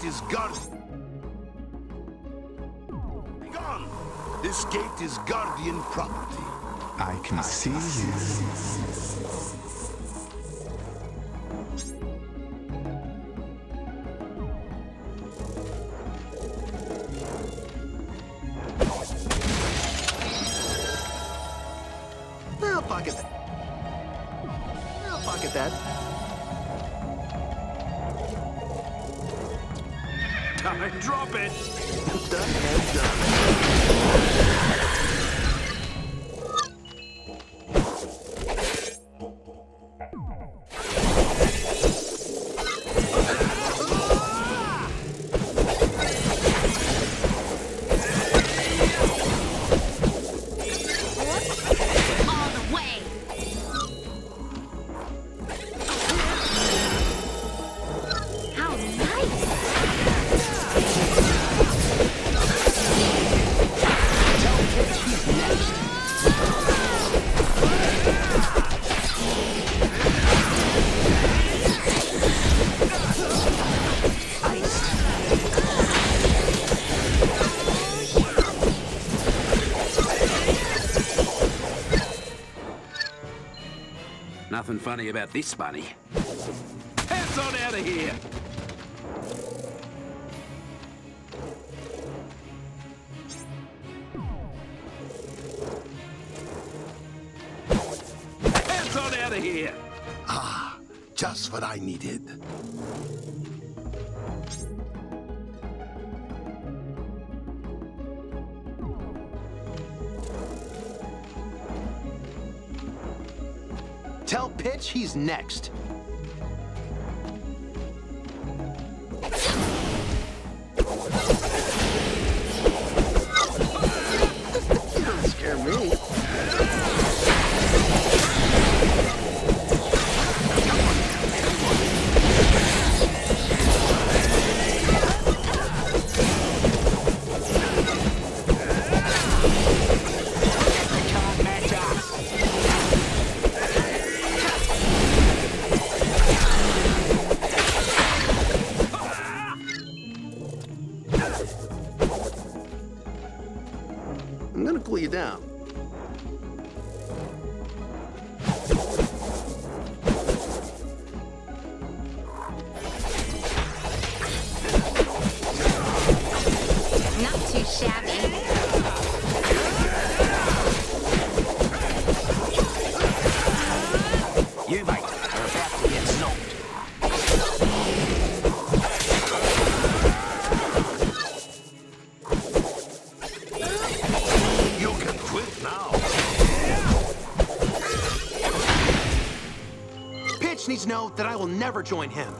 gate is guarded. Gone! This gate is guardian property. I can I see you. funny about this money. Hands on out of here! Hands on out of here! Ah, just what I needed. pitch, he's next. join him.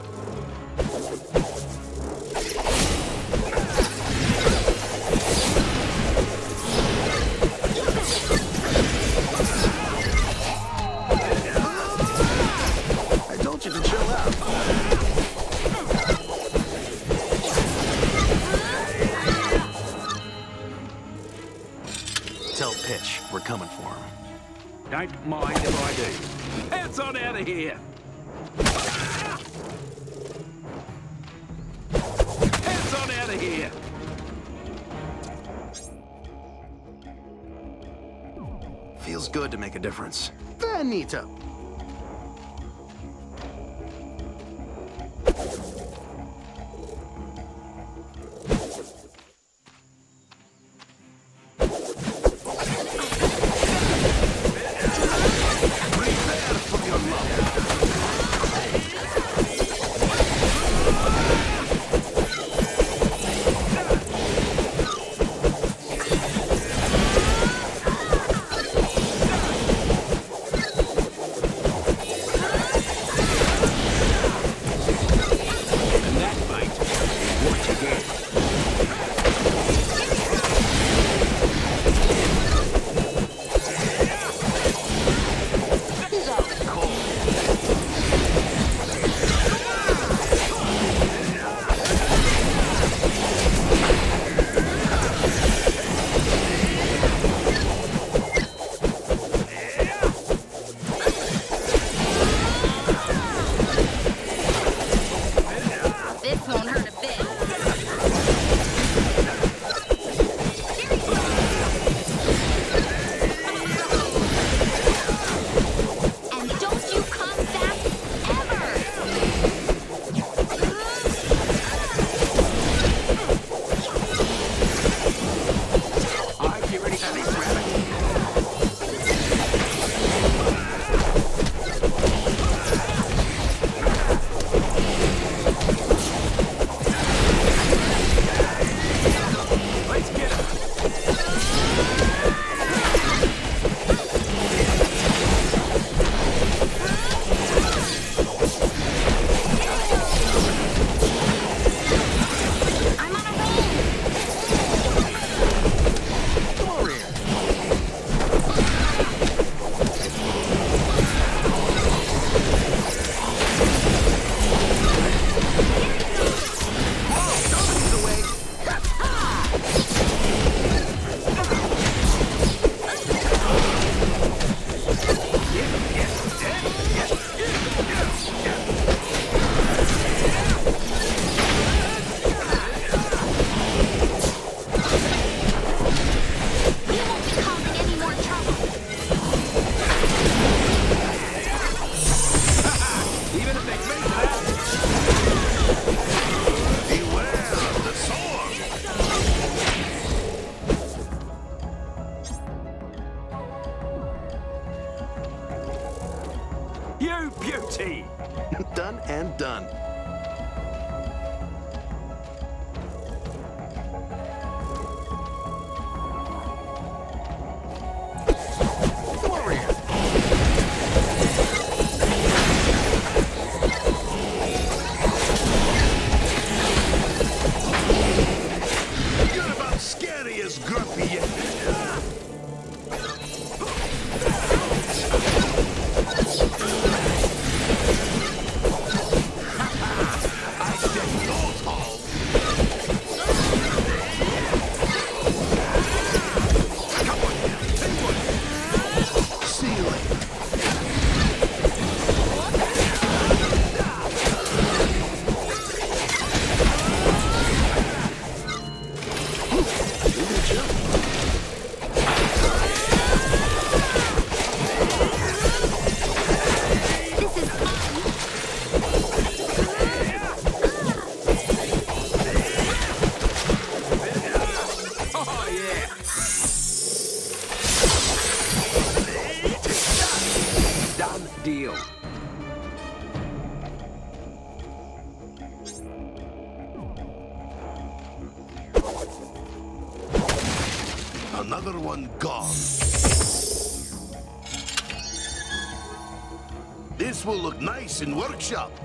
In workshop.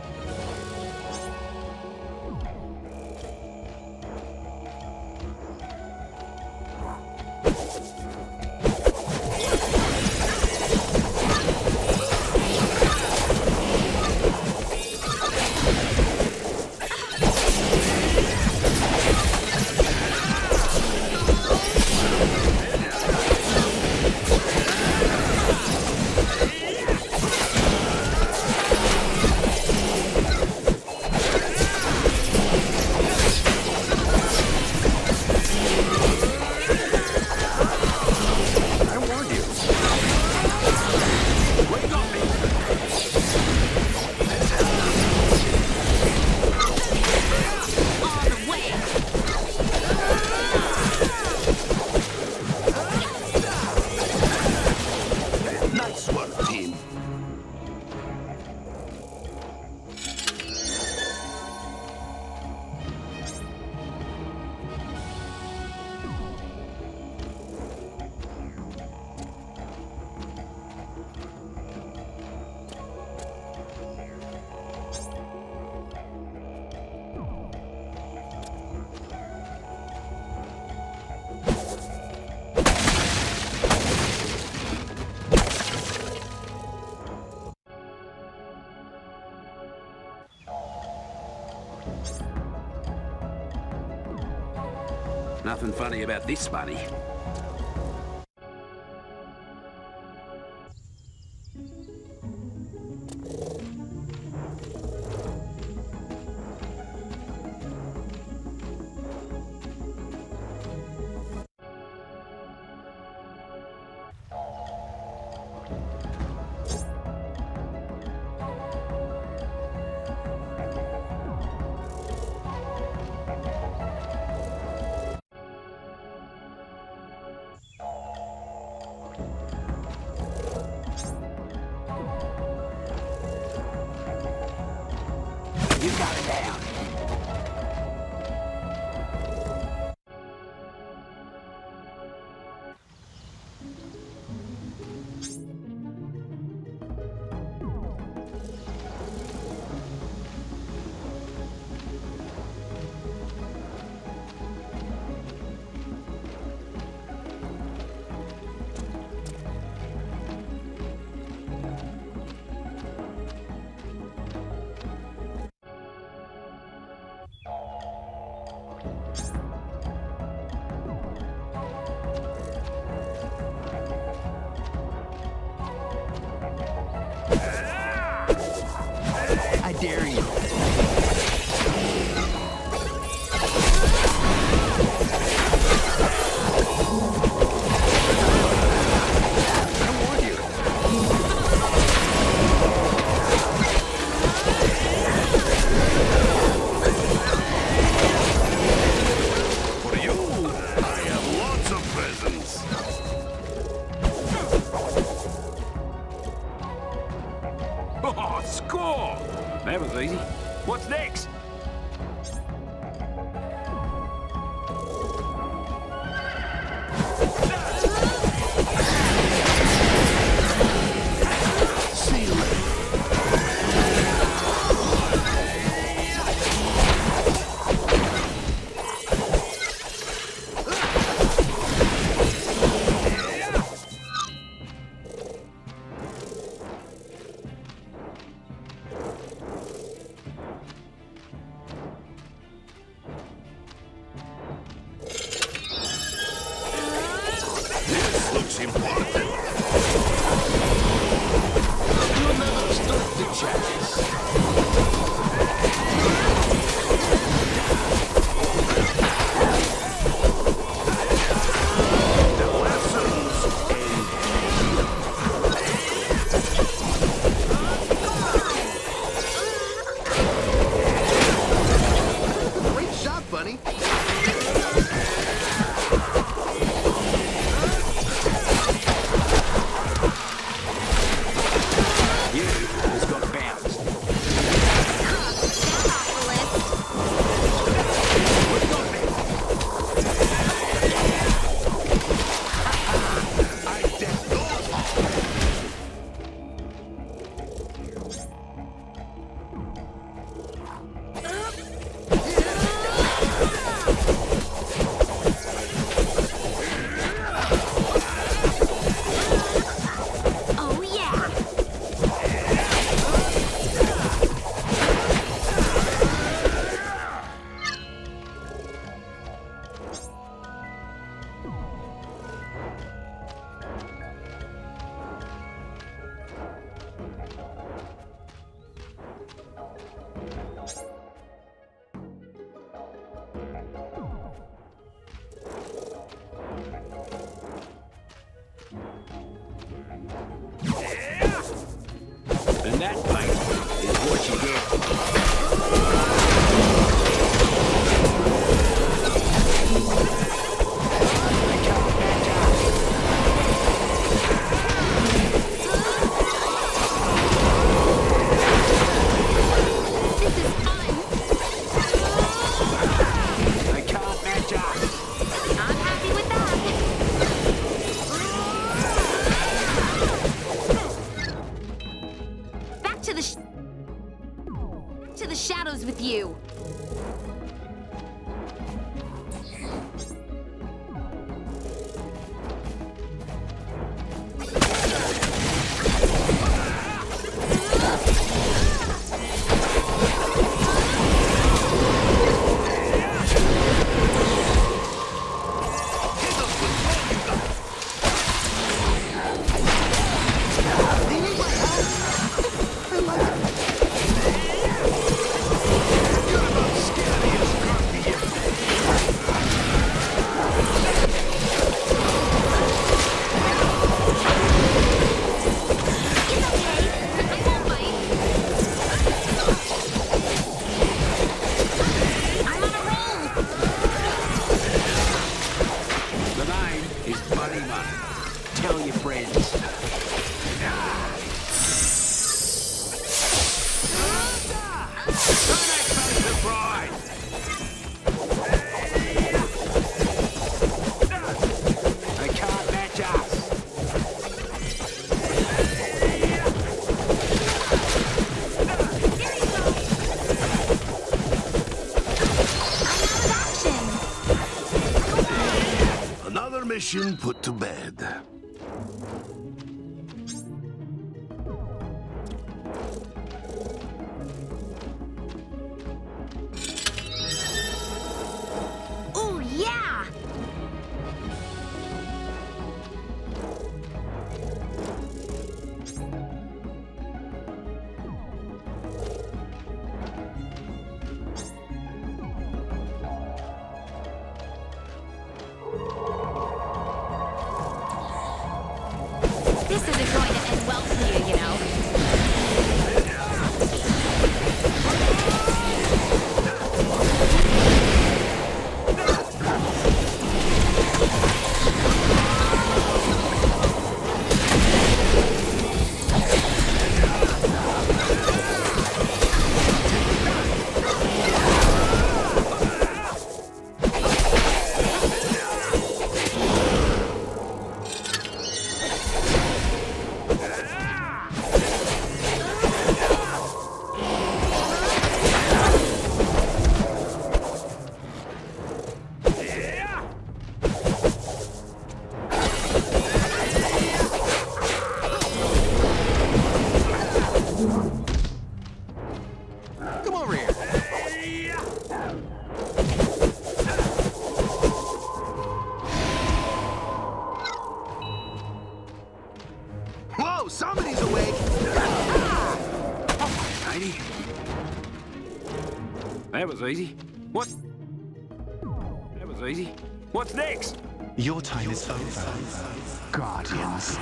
Funny about this bunny. was easy. What? That was easy. What's next? Your time is over. Guardians.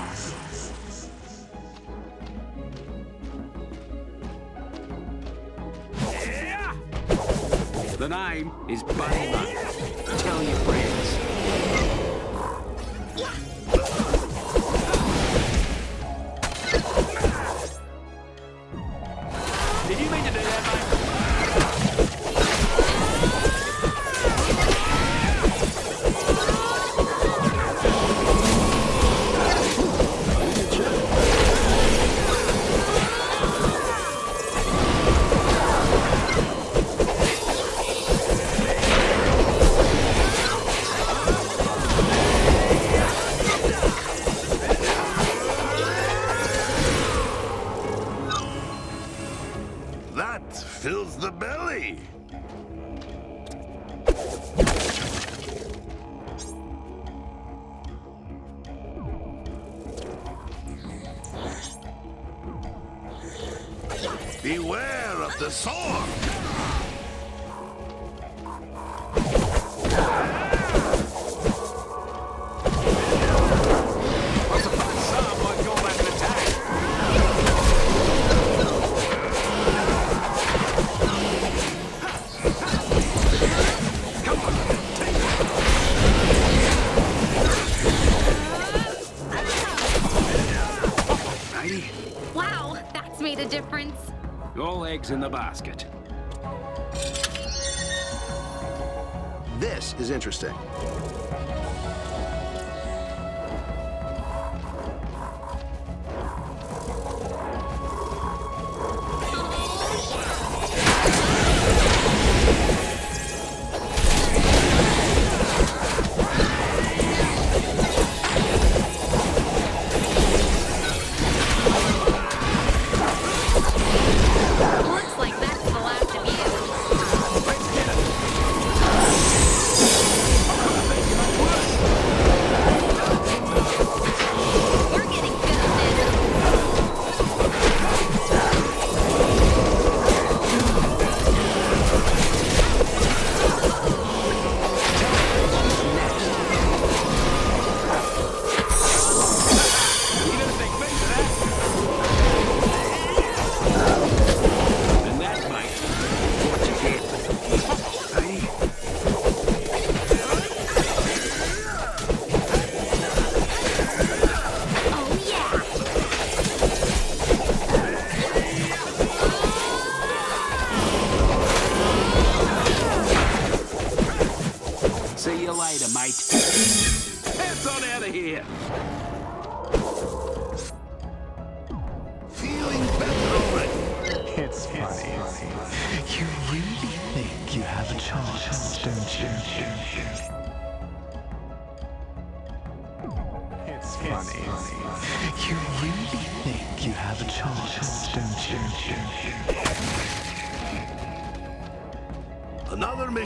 eggs in the basket. This is interesting.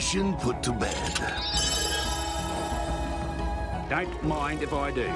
Mission put to bed. Don't mind if I do.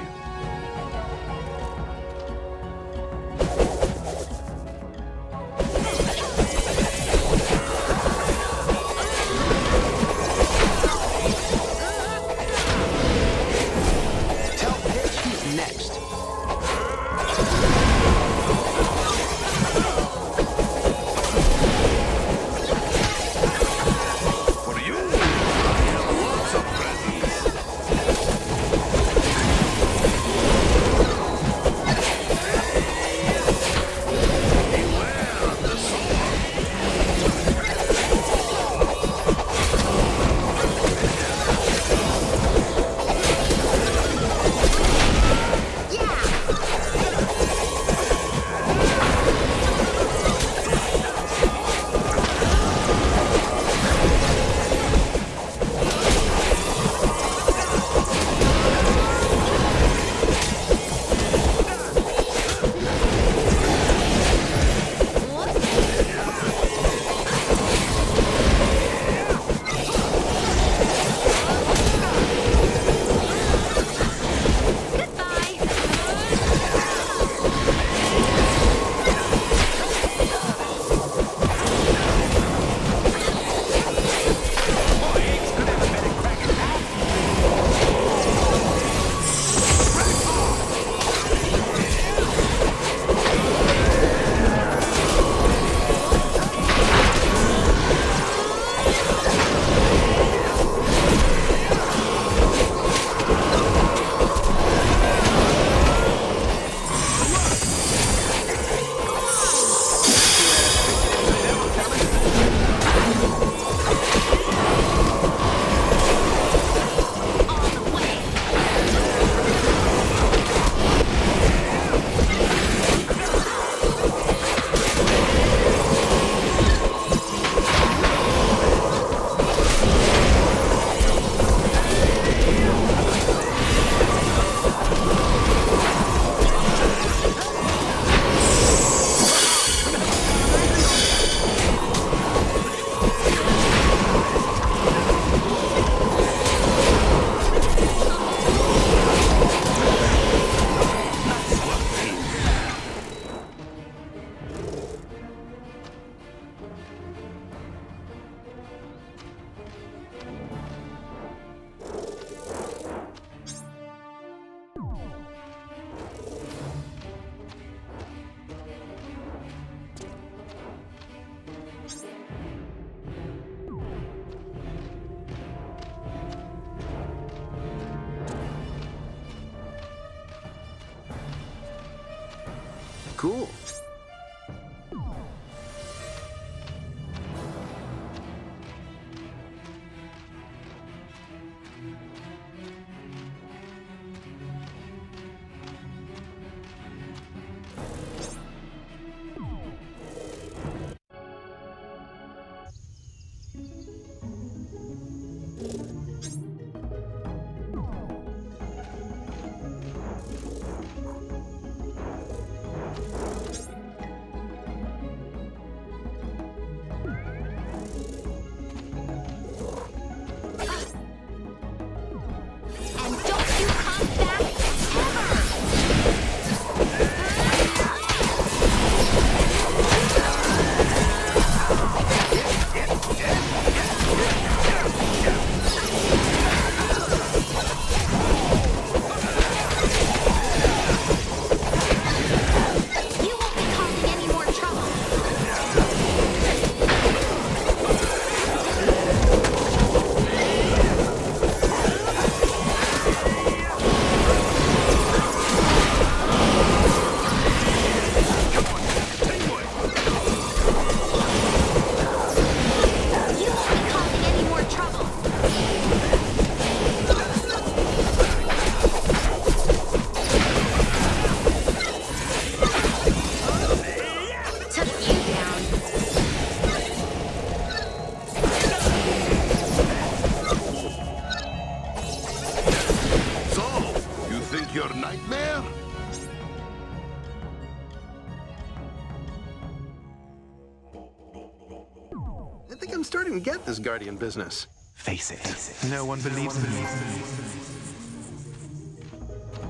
this Guardian business. Face it. Face it. No one believes no in me.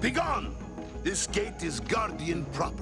Begone! This gate is Guardian property.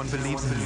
one believes in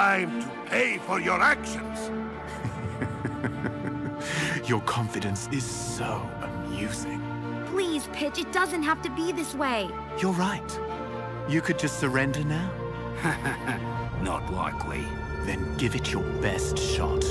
time to pay for your actions. your confidence is so amusing. Please, Pitch, it doesn't have to be this way. You're right. You could just surrender now? Not likely. Then give it your best shot.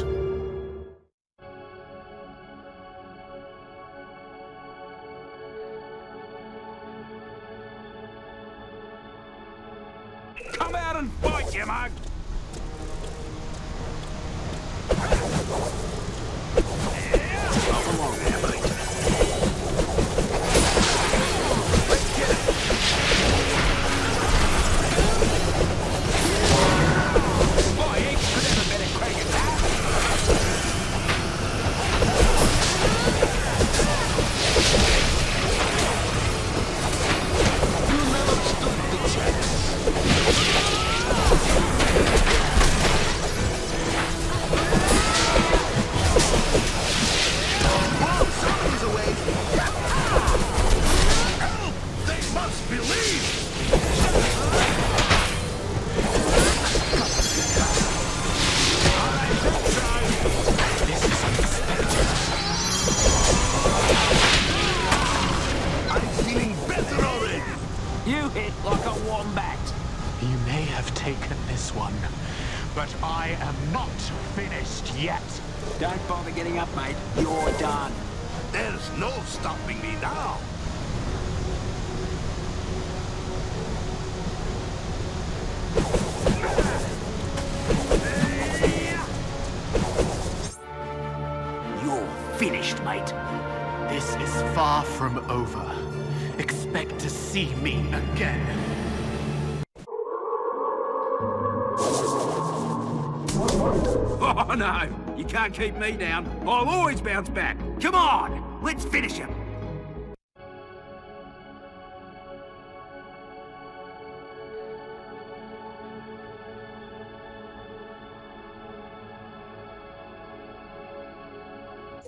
no. You can't keep me down. I'll always bounce back. Come on, let's finish him.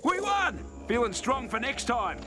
We won! Feeling strong for next time.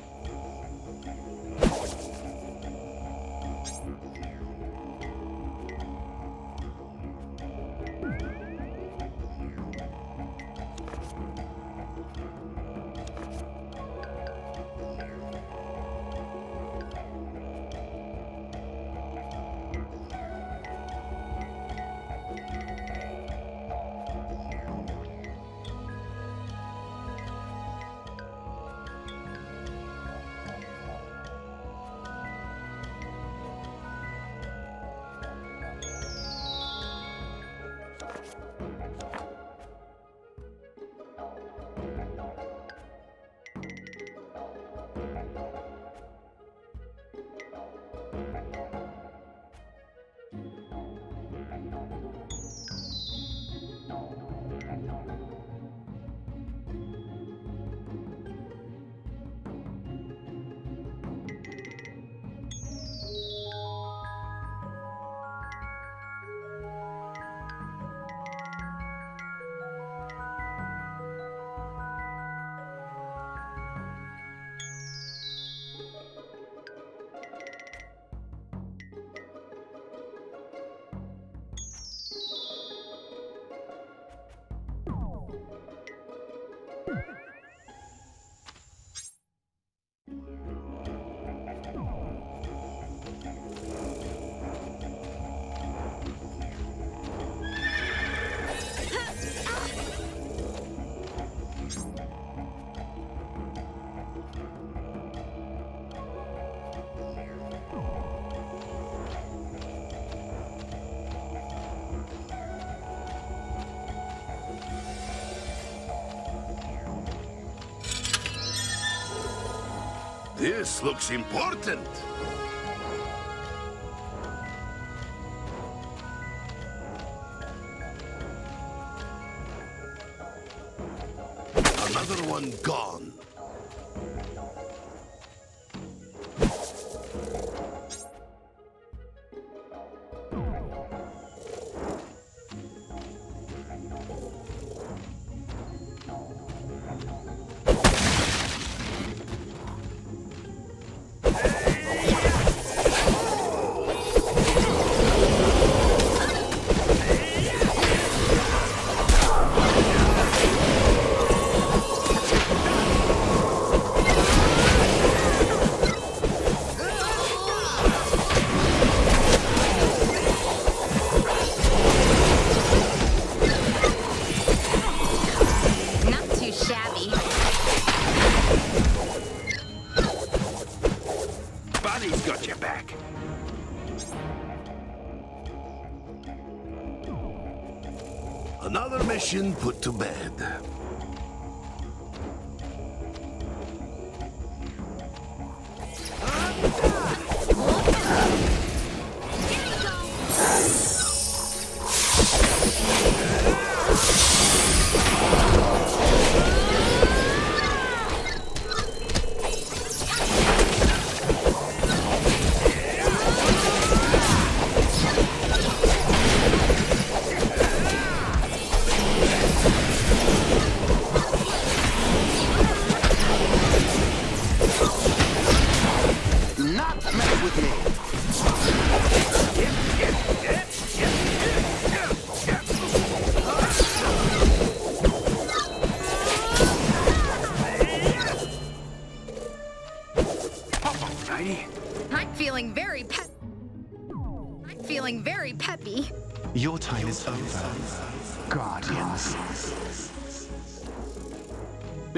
This looks important.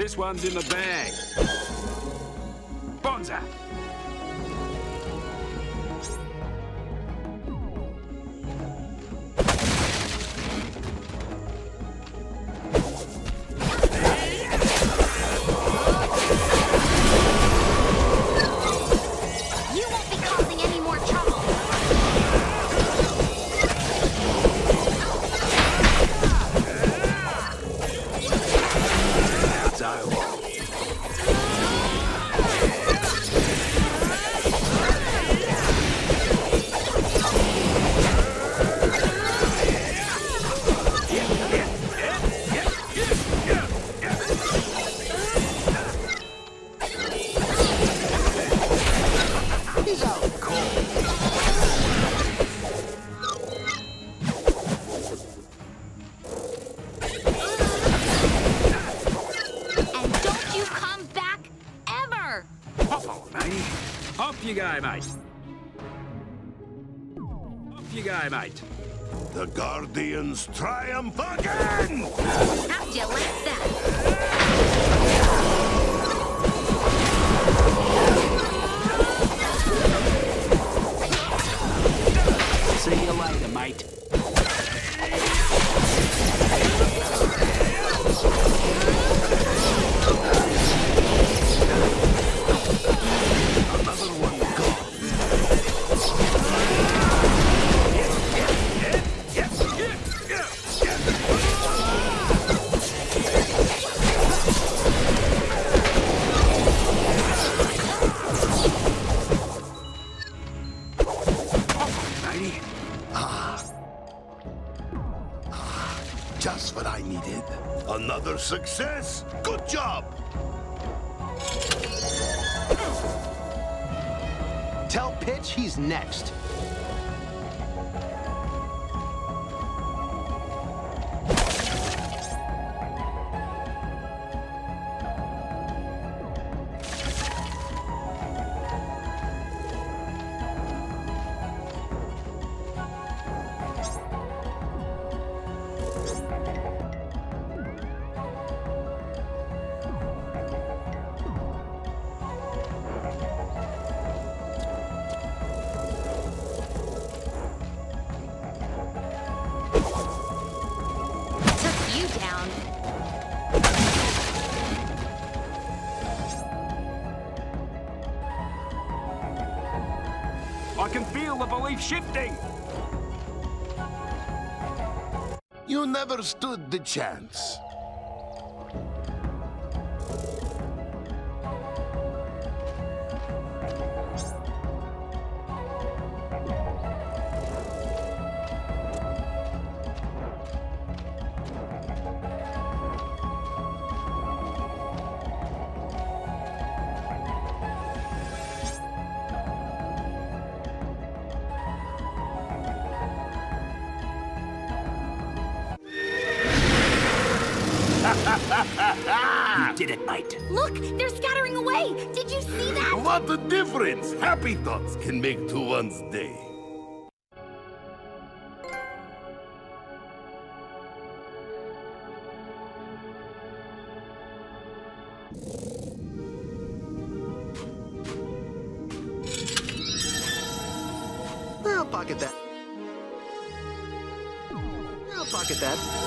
This one's in the bag. mate. Success! Good job! Tell Pitch he's next. shifting! You never stood the chance. Look at that.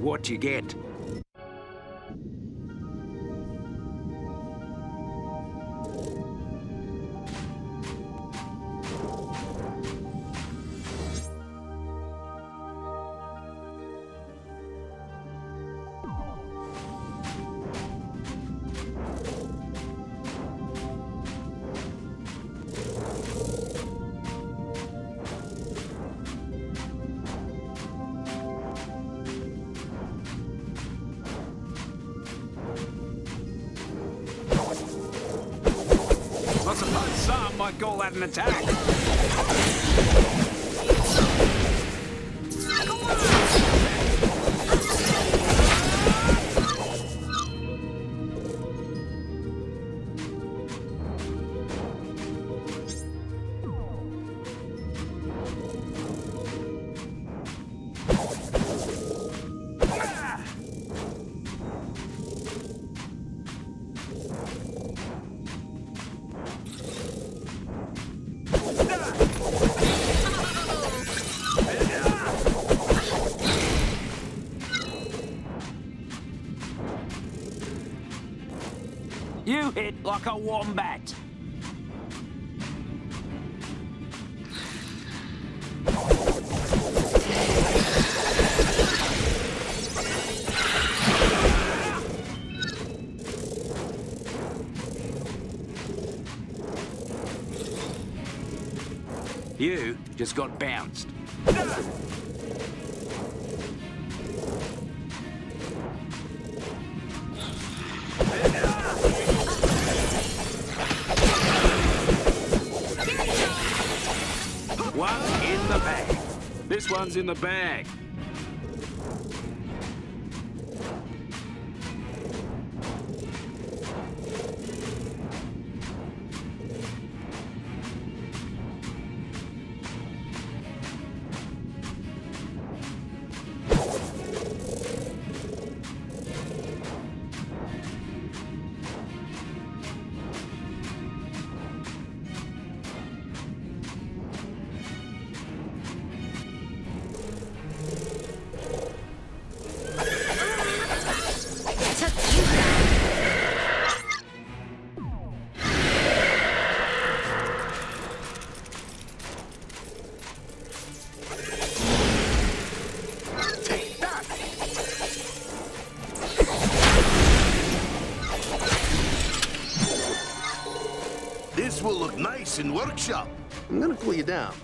what you get. like a wombat. You just got bounced. fun's in the bag. Cool you down.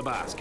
The basket.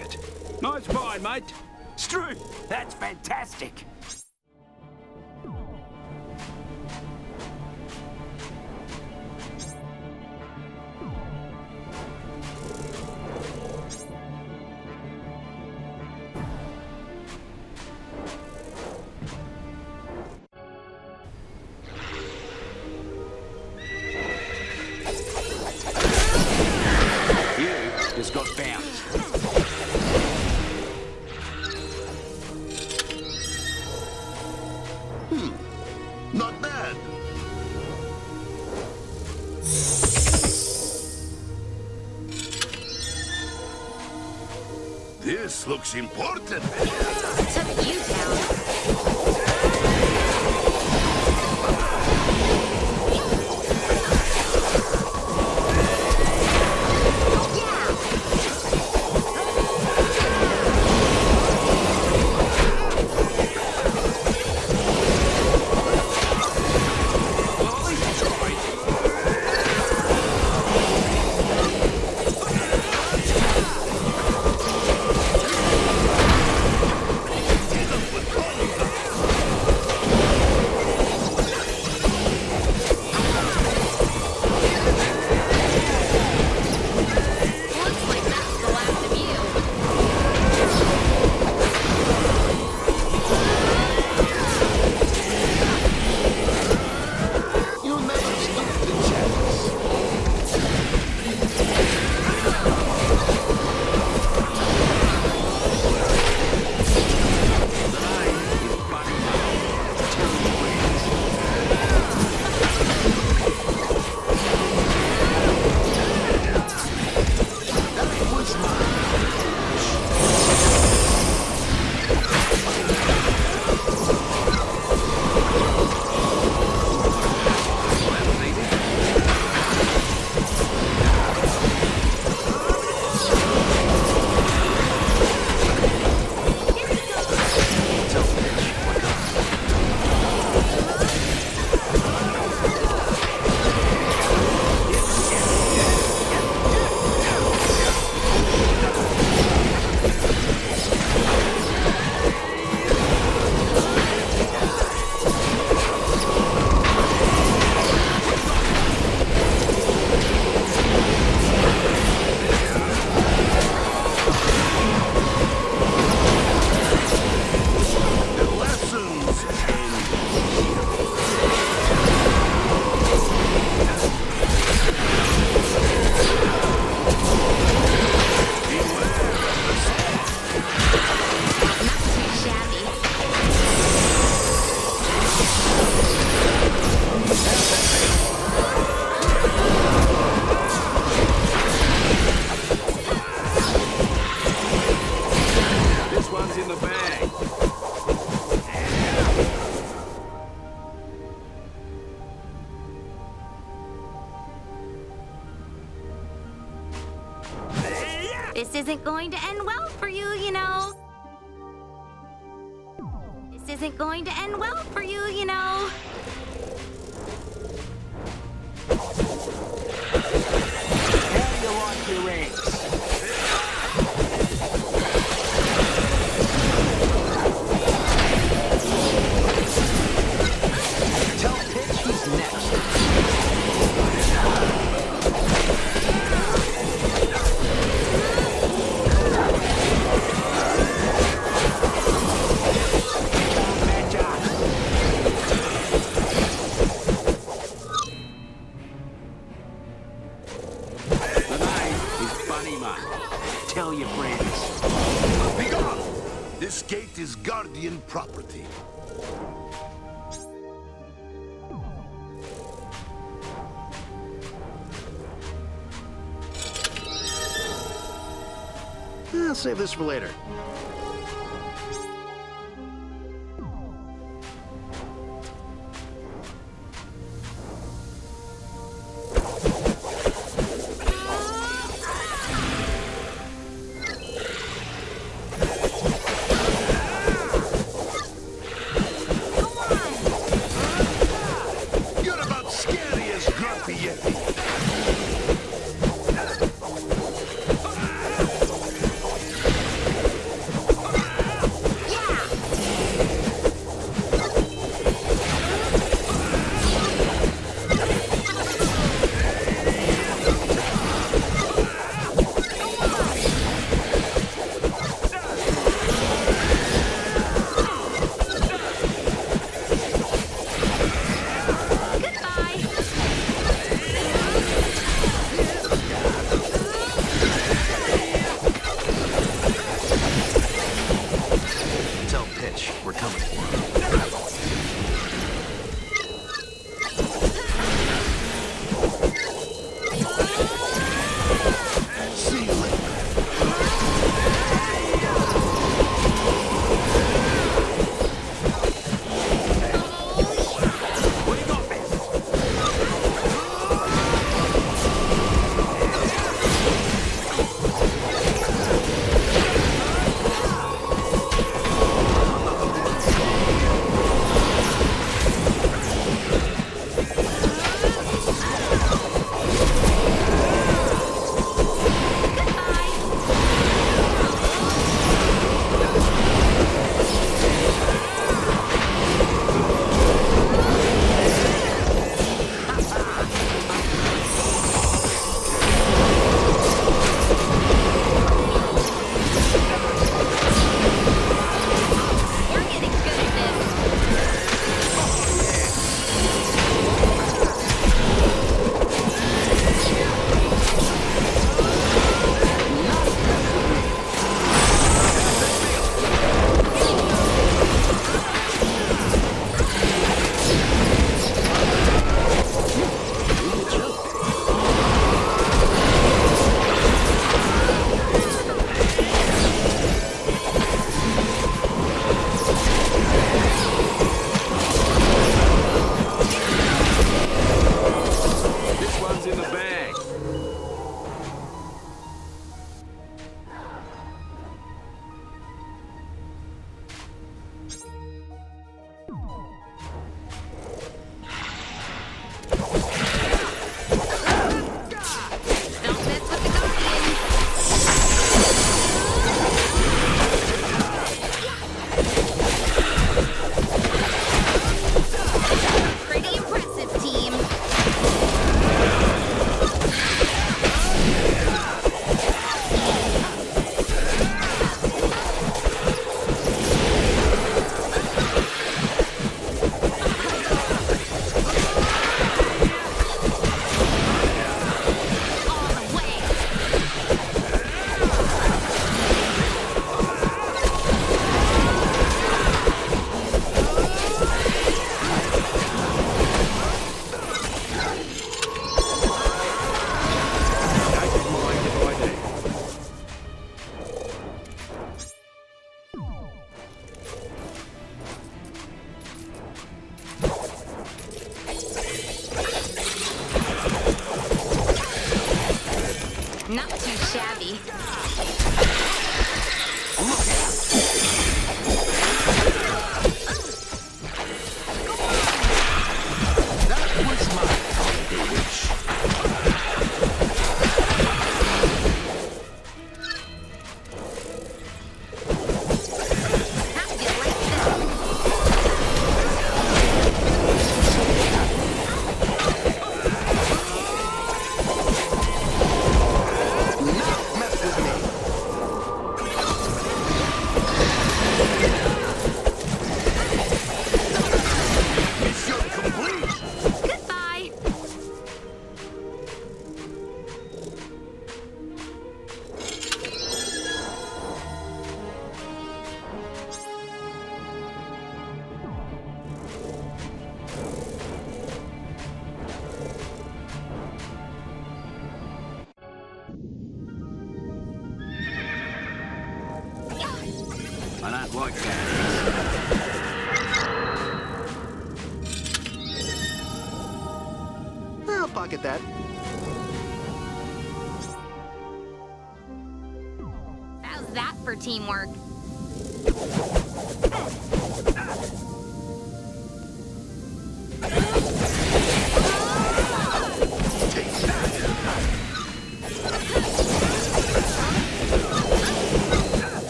Save this for later.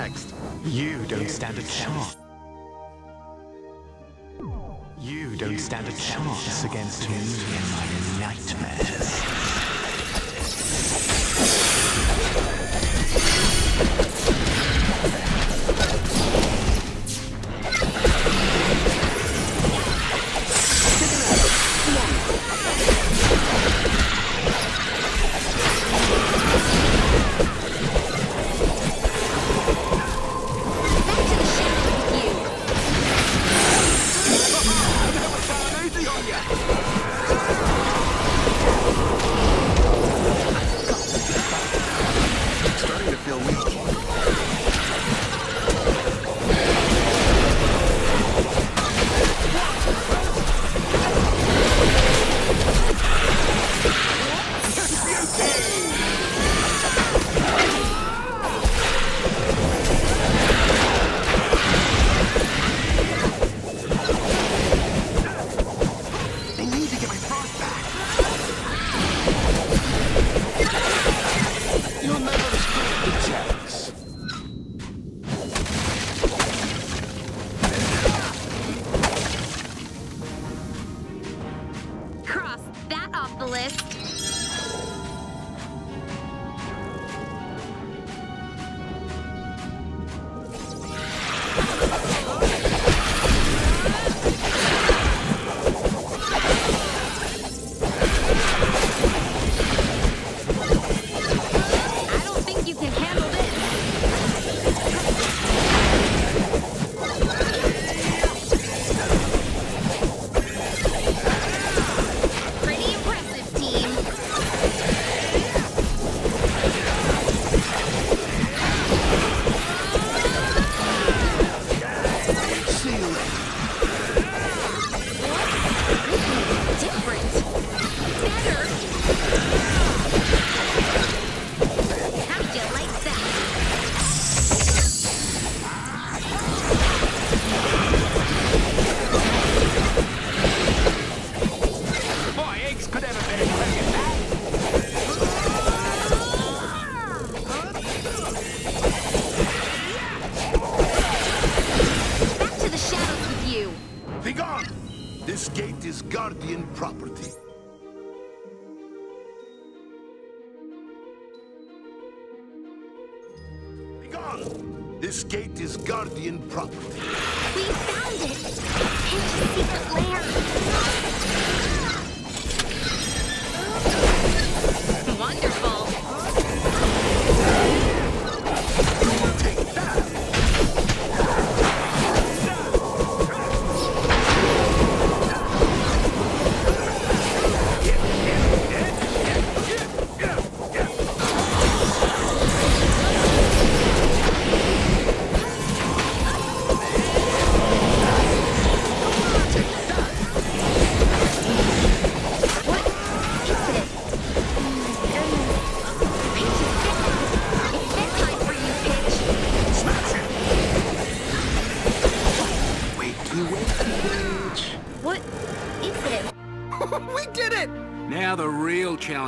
next. You don't stand a chance. You don't stand a chance against me in my nightmare.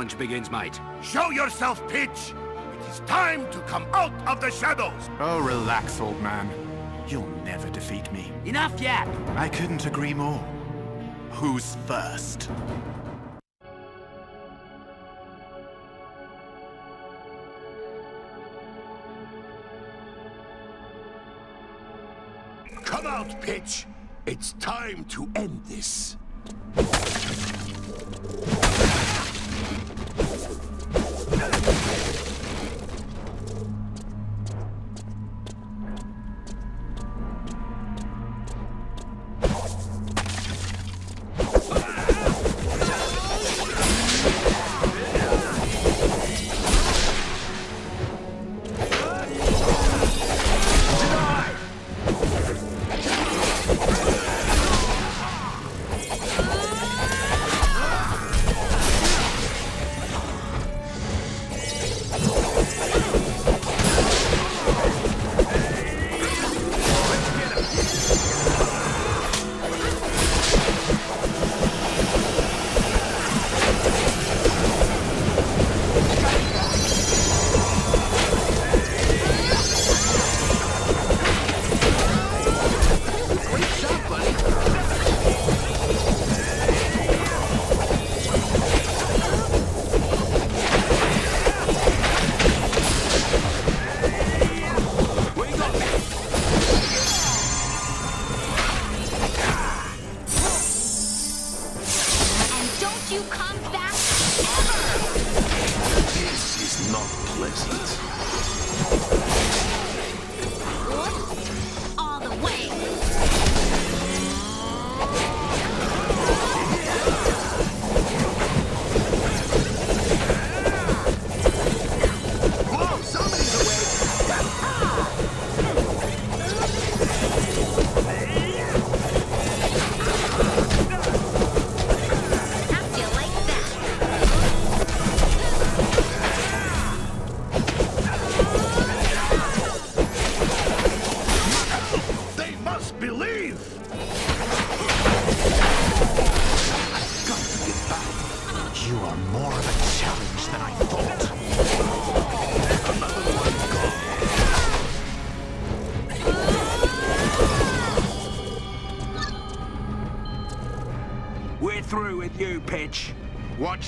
Challenge begins, mate. Show yourself, Pitch! It is time to come out of the shadows! Oh, relax, old man. You'll never defeat me. Enough yap! I couldn't agree more. Who's first? Come out, Pitch! It's time to end this.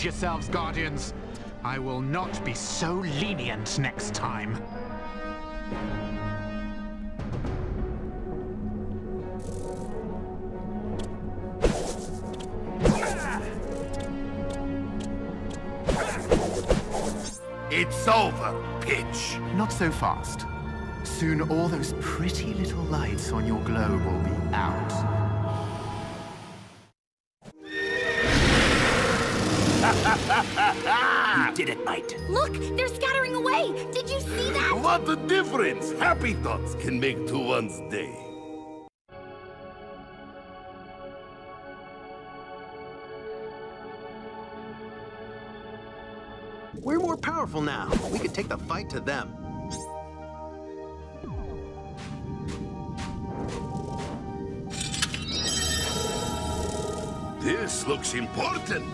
Yourselves, Guardians. I will not be so lenient next time. It's over, Pitch! Not so fast. Soon all those pretty little lights on your globe will be out. Happy thoughts can make to one's day. We're more powerful now. We could take the fight to them. This looks important.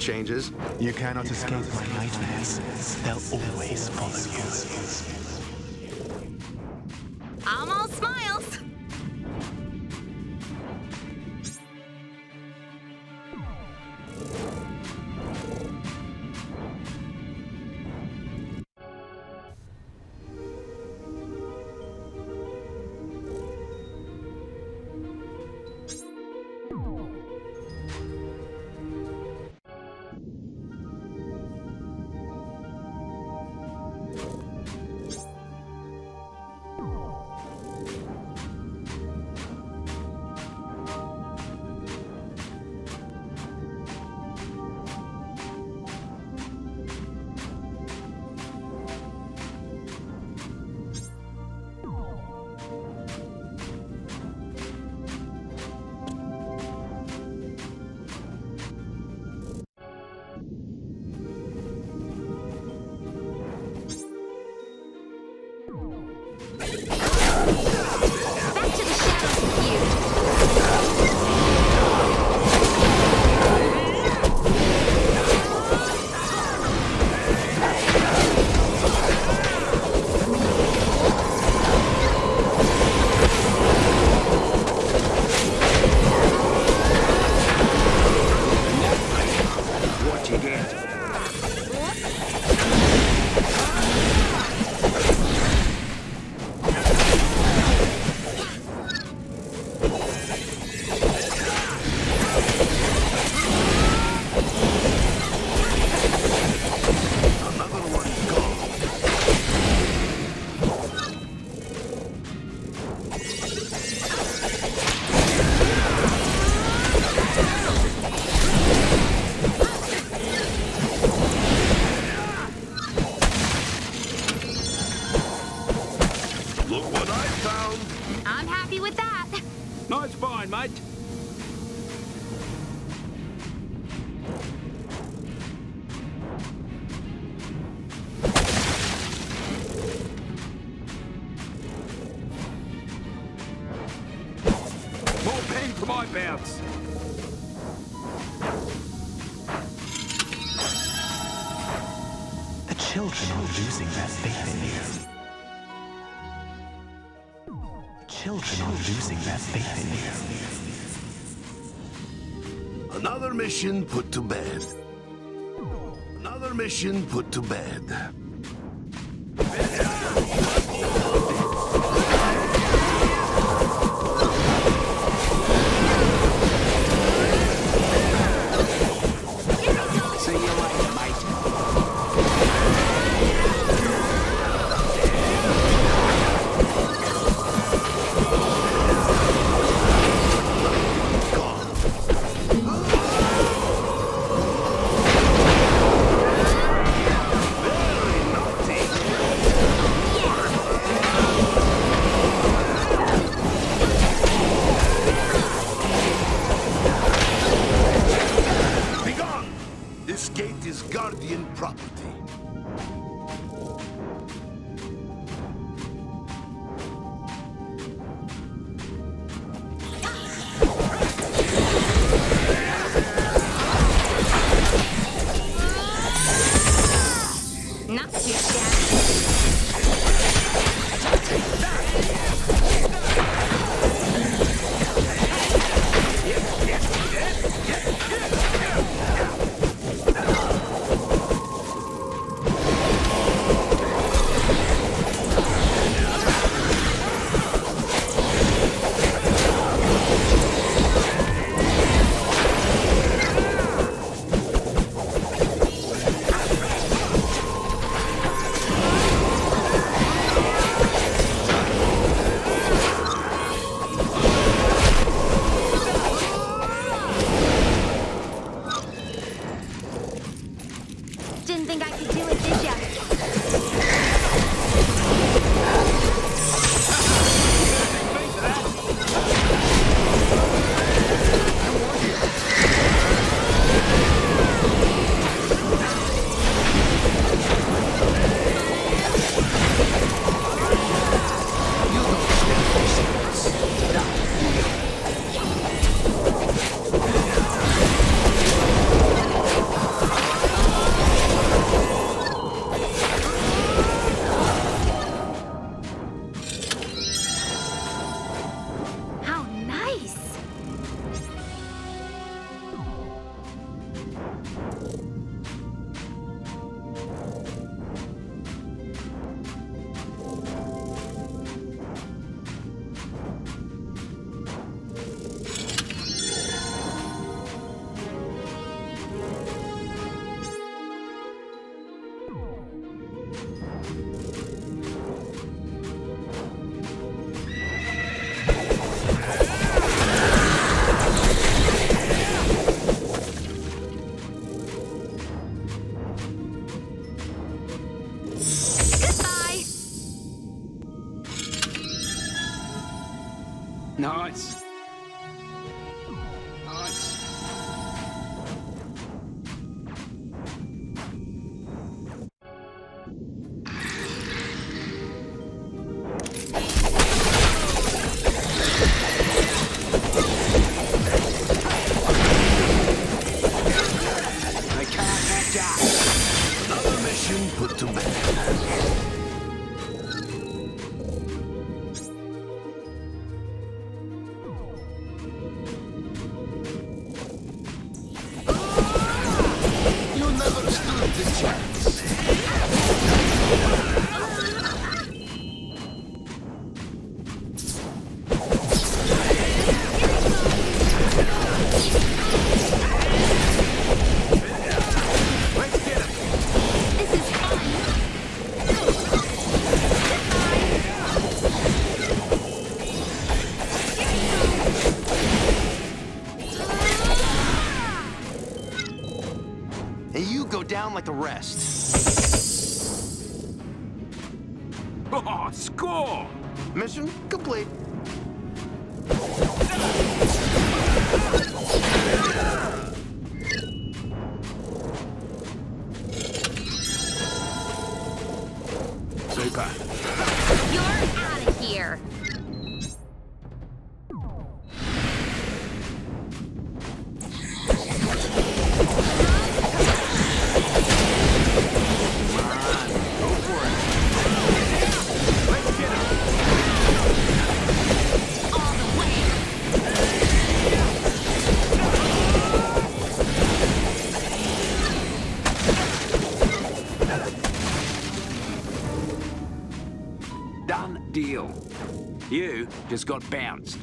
Changes. You cannot escape my nightmares. They'll Another mission put to bed. Another mission put to bed. Just got bounced.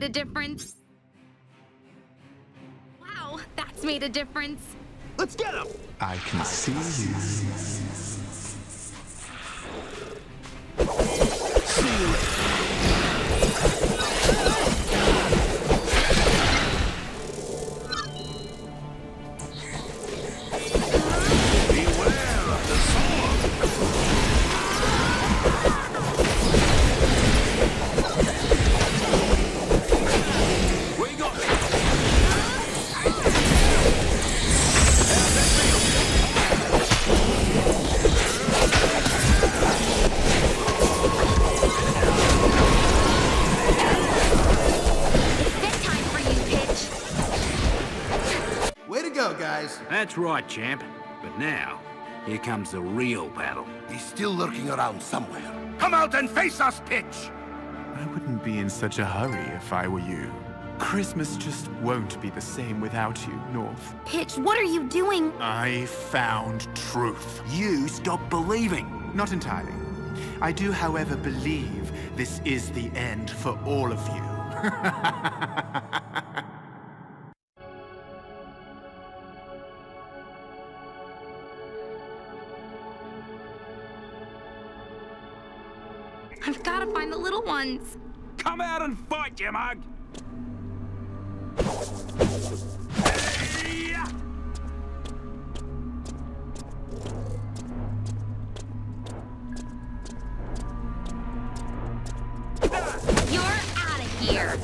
Made a difference. Right, champ. But now, here comes the real battle. He's still lurking around somewhere. Come out and face us, Pitch! I wouldn't be in such a hurry if I were you. Christmas just won't be the same without you, North. Pitch, what are you doing? I found truth. You stop believing. Not entirely. I do, however, believe this is the end for all of you. I've got to find the little ones. Come out and fight, you mug! You're out of here.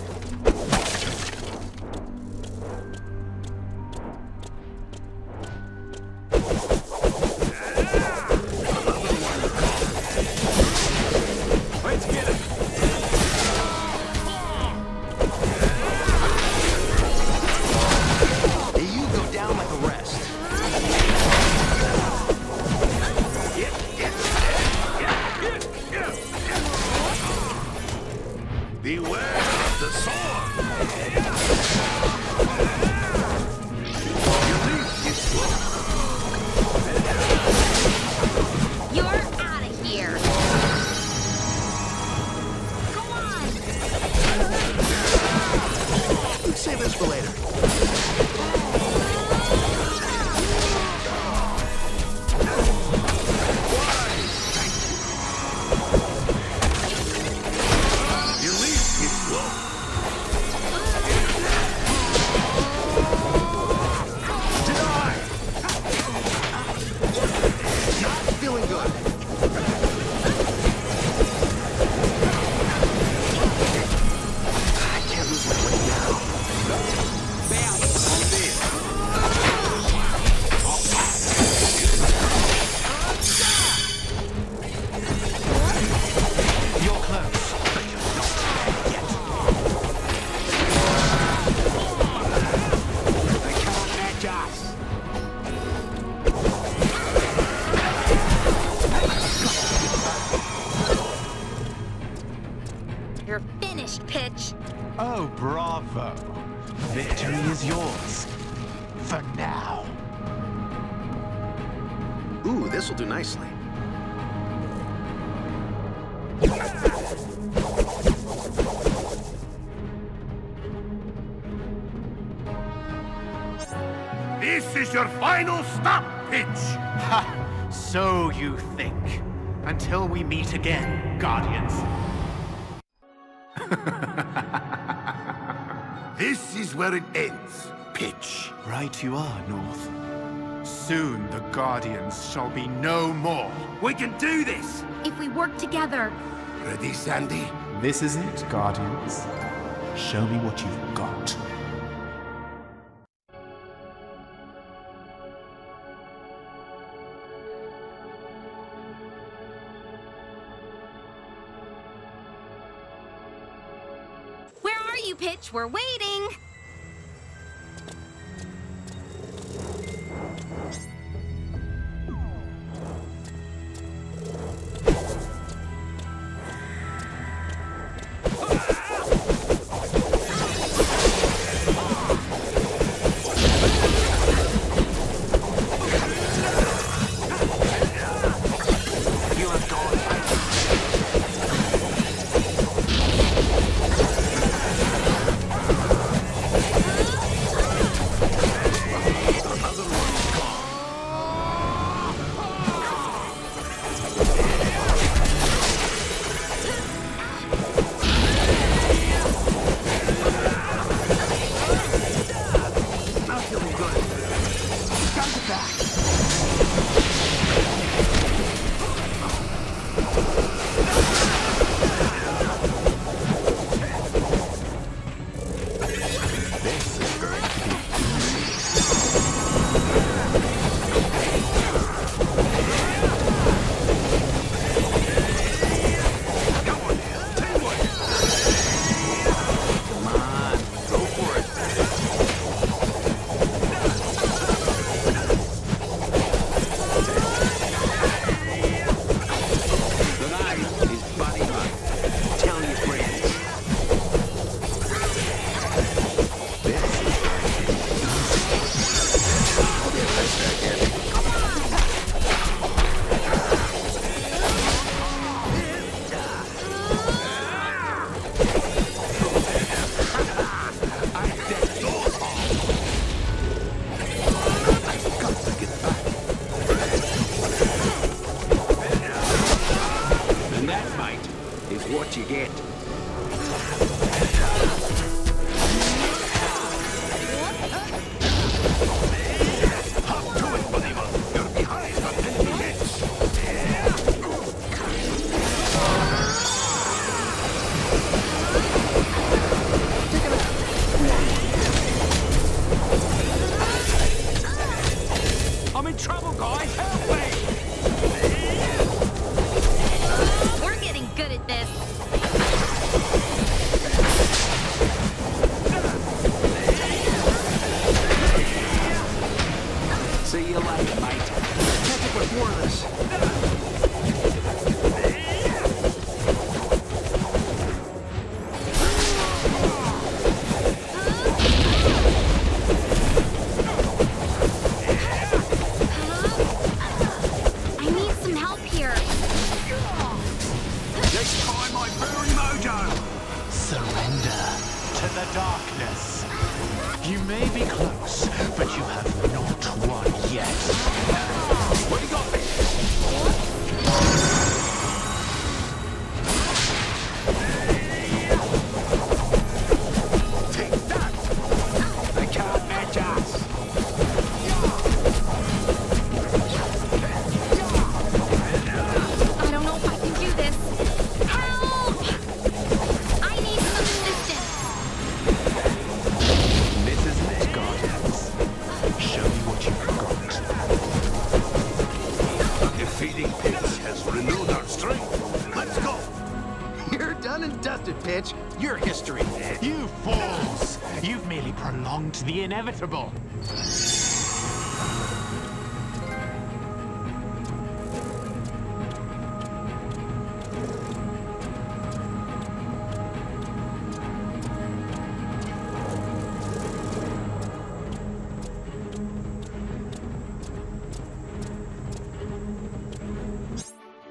You are, North. Soon the Guardians shall be no more. We can do this! If we work together, Ready, Sandy? This is it, Guardians. Show me what you've got. see you, Pitch. We're waiting. Inevitable.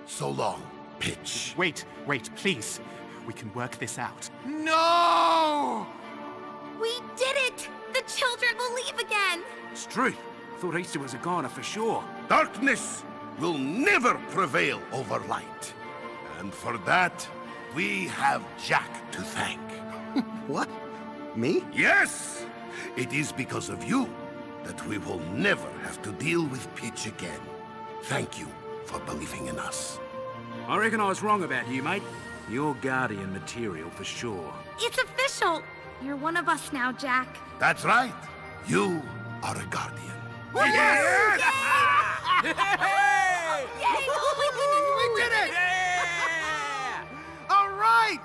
So long, Pitch. Wait, wait, please. We can work this out. Struth. Thought Easter was a goner for sure. Darkness will never prevail over light. And for that, we have Jack to thank. What? Me? Yes! It is because of you that we will never have to deal with Pitch again. Thank you for believing in us. I reckon I was wrong about you, mate. You're Guardian material for sure. It's official! You're one of us now, Jack. That's right. You are a guardian. Yes! yes! Yay! Yay! We did it! We did it! Yeah! All right!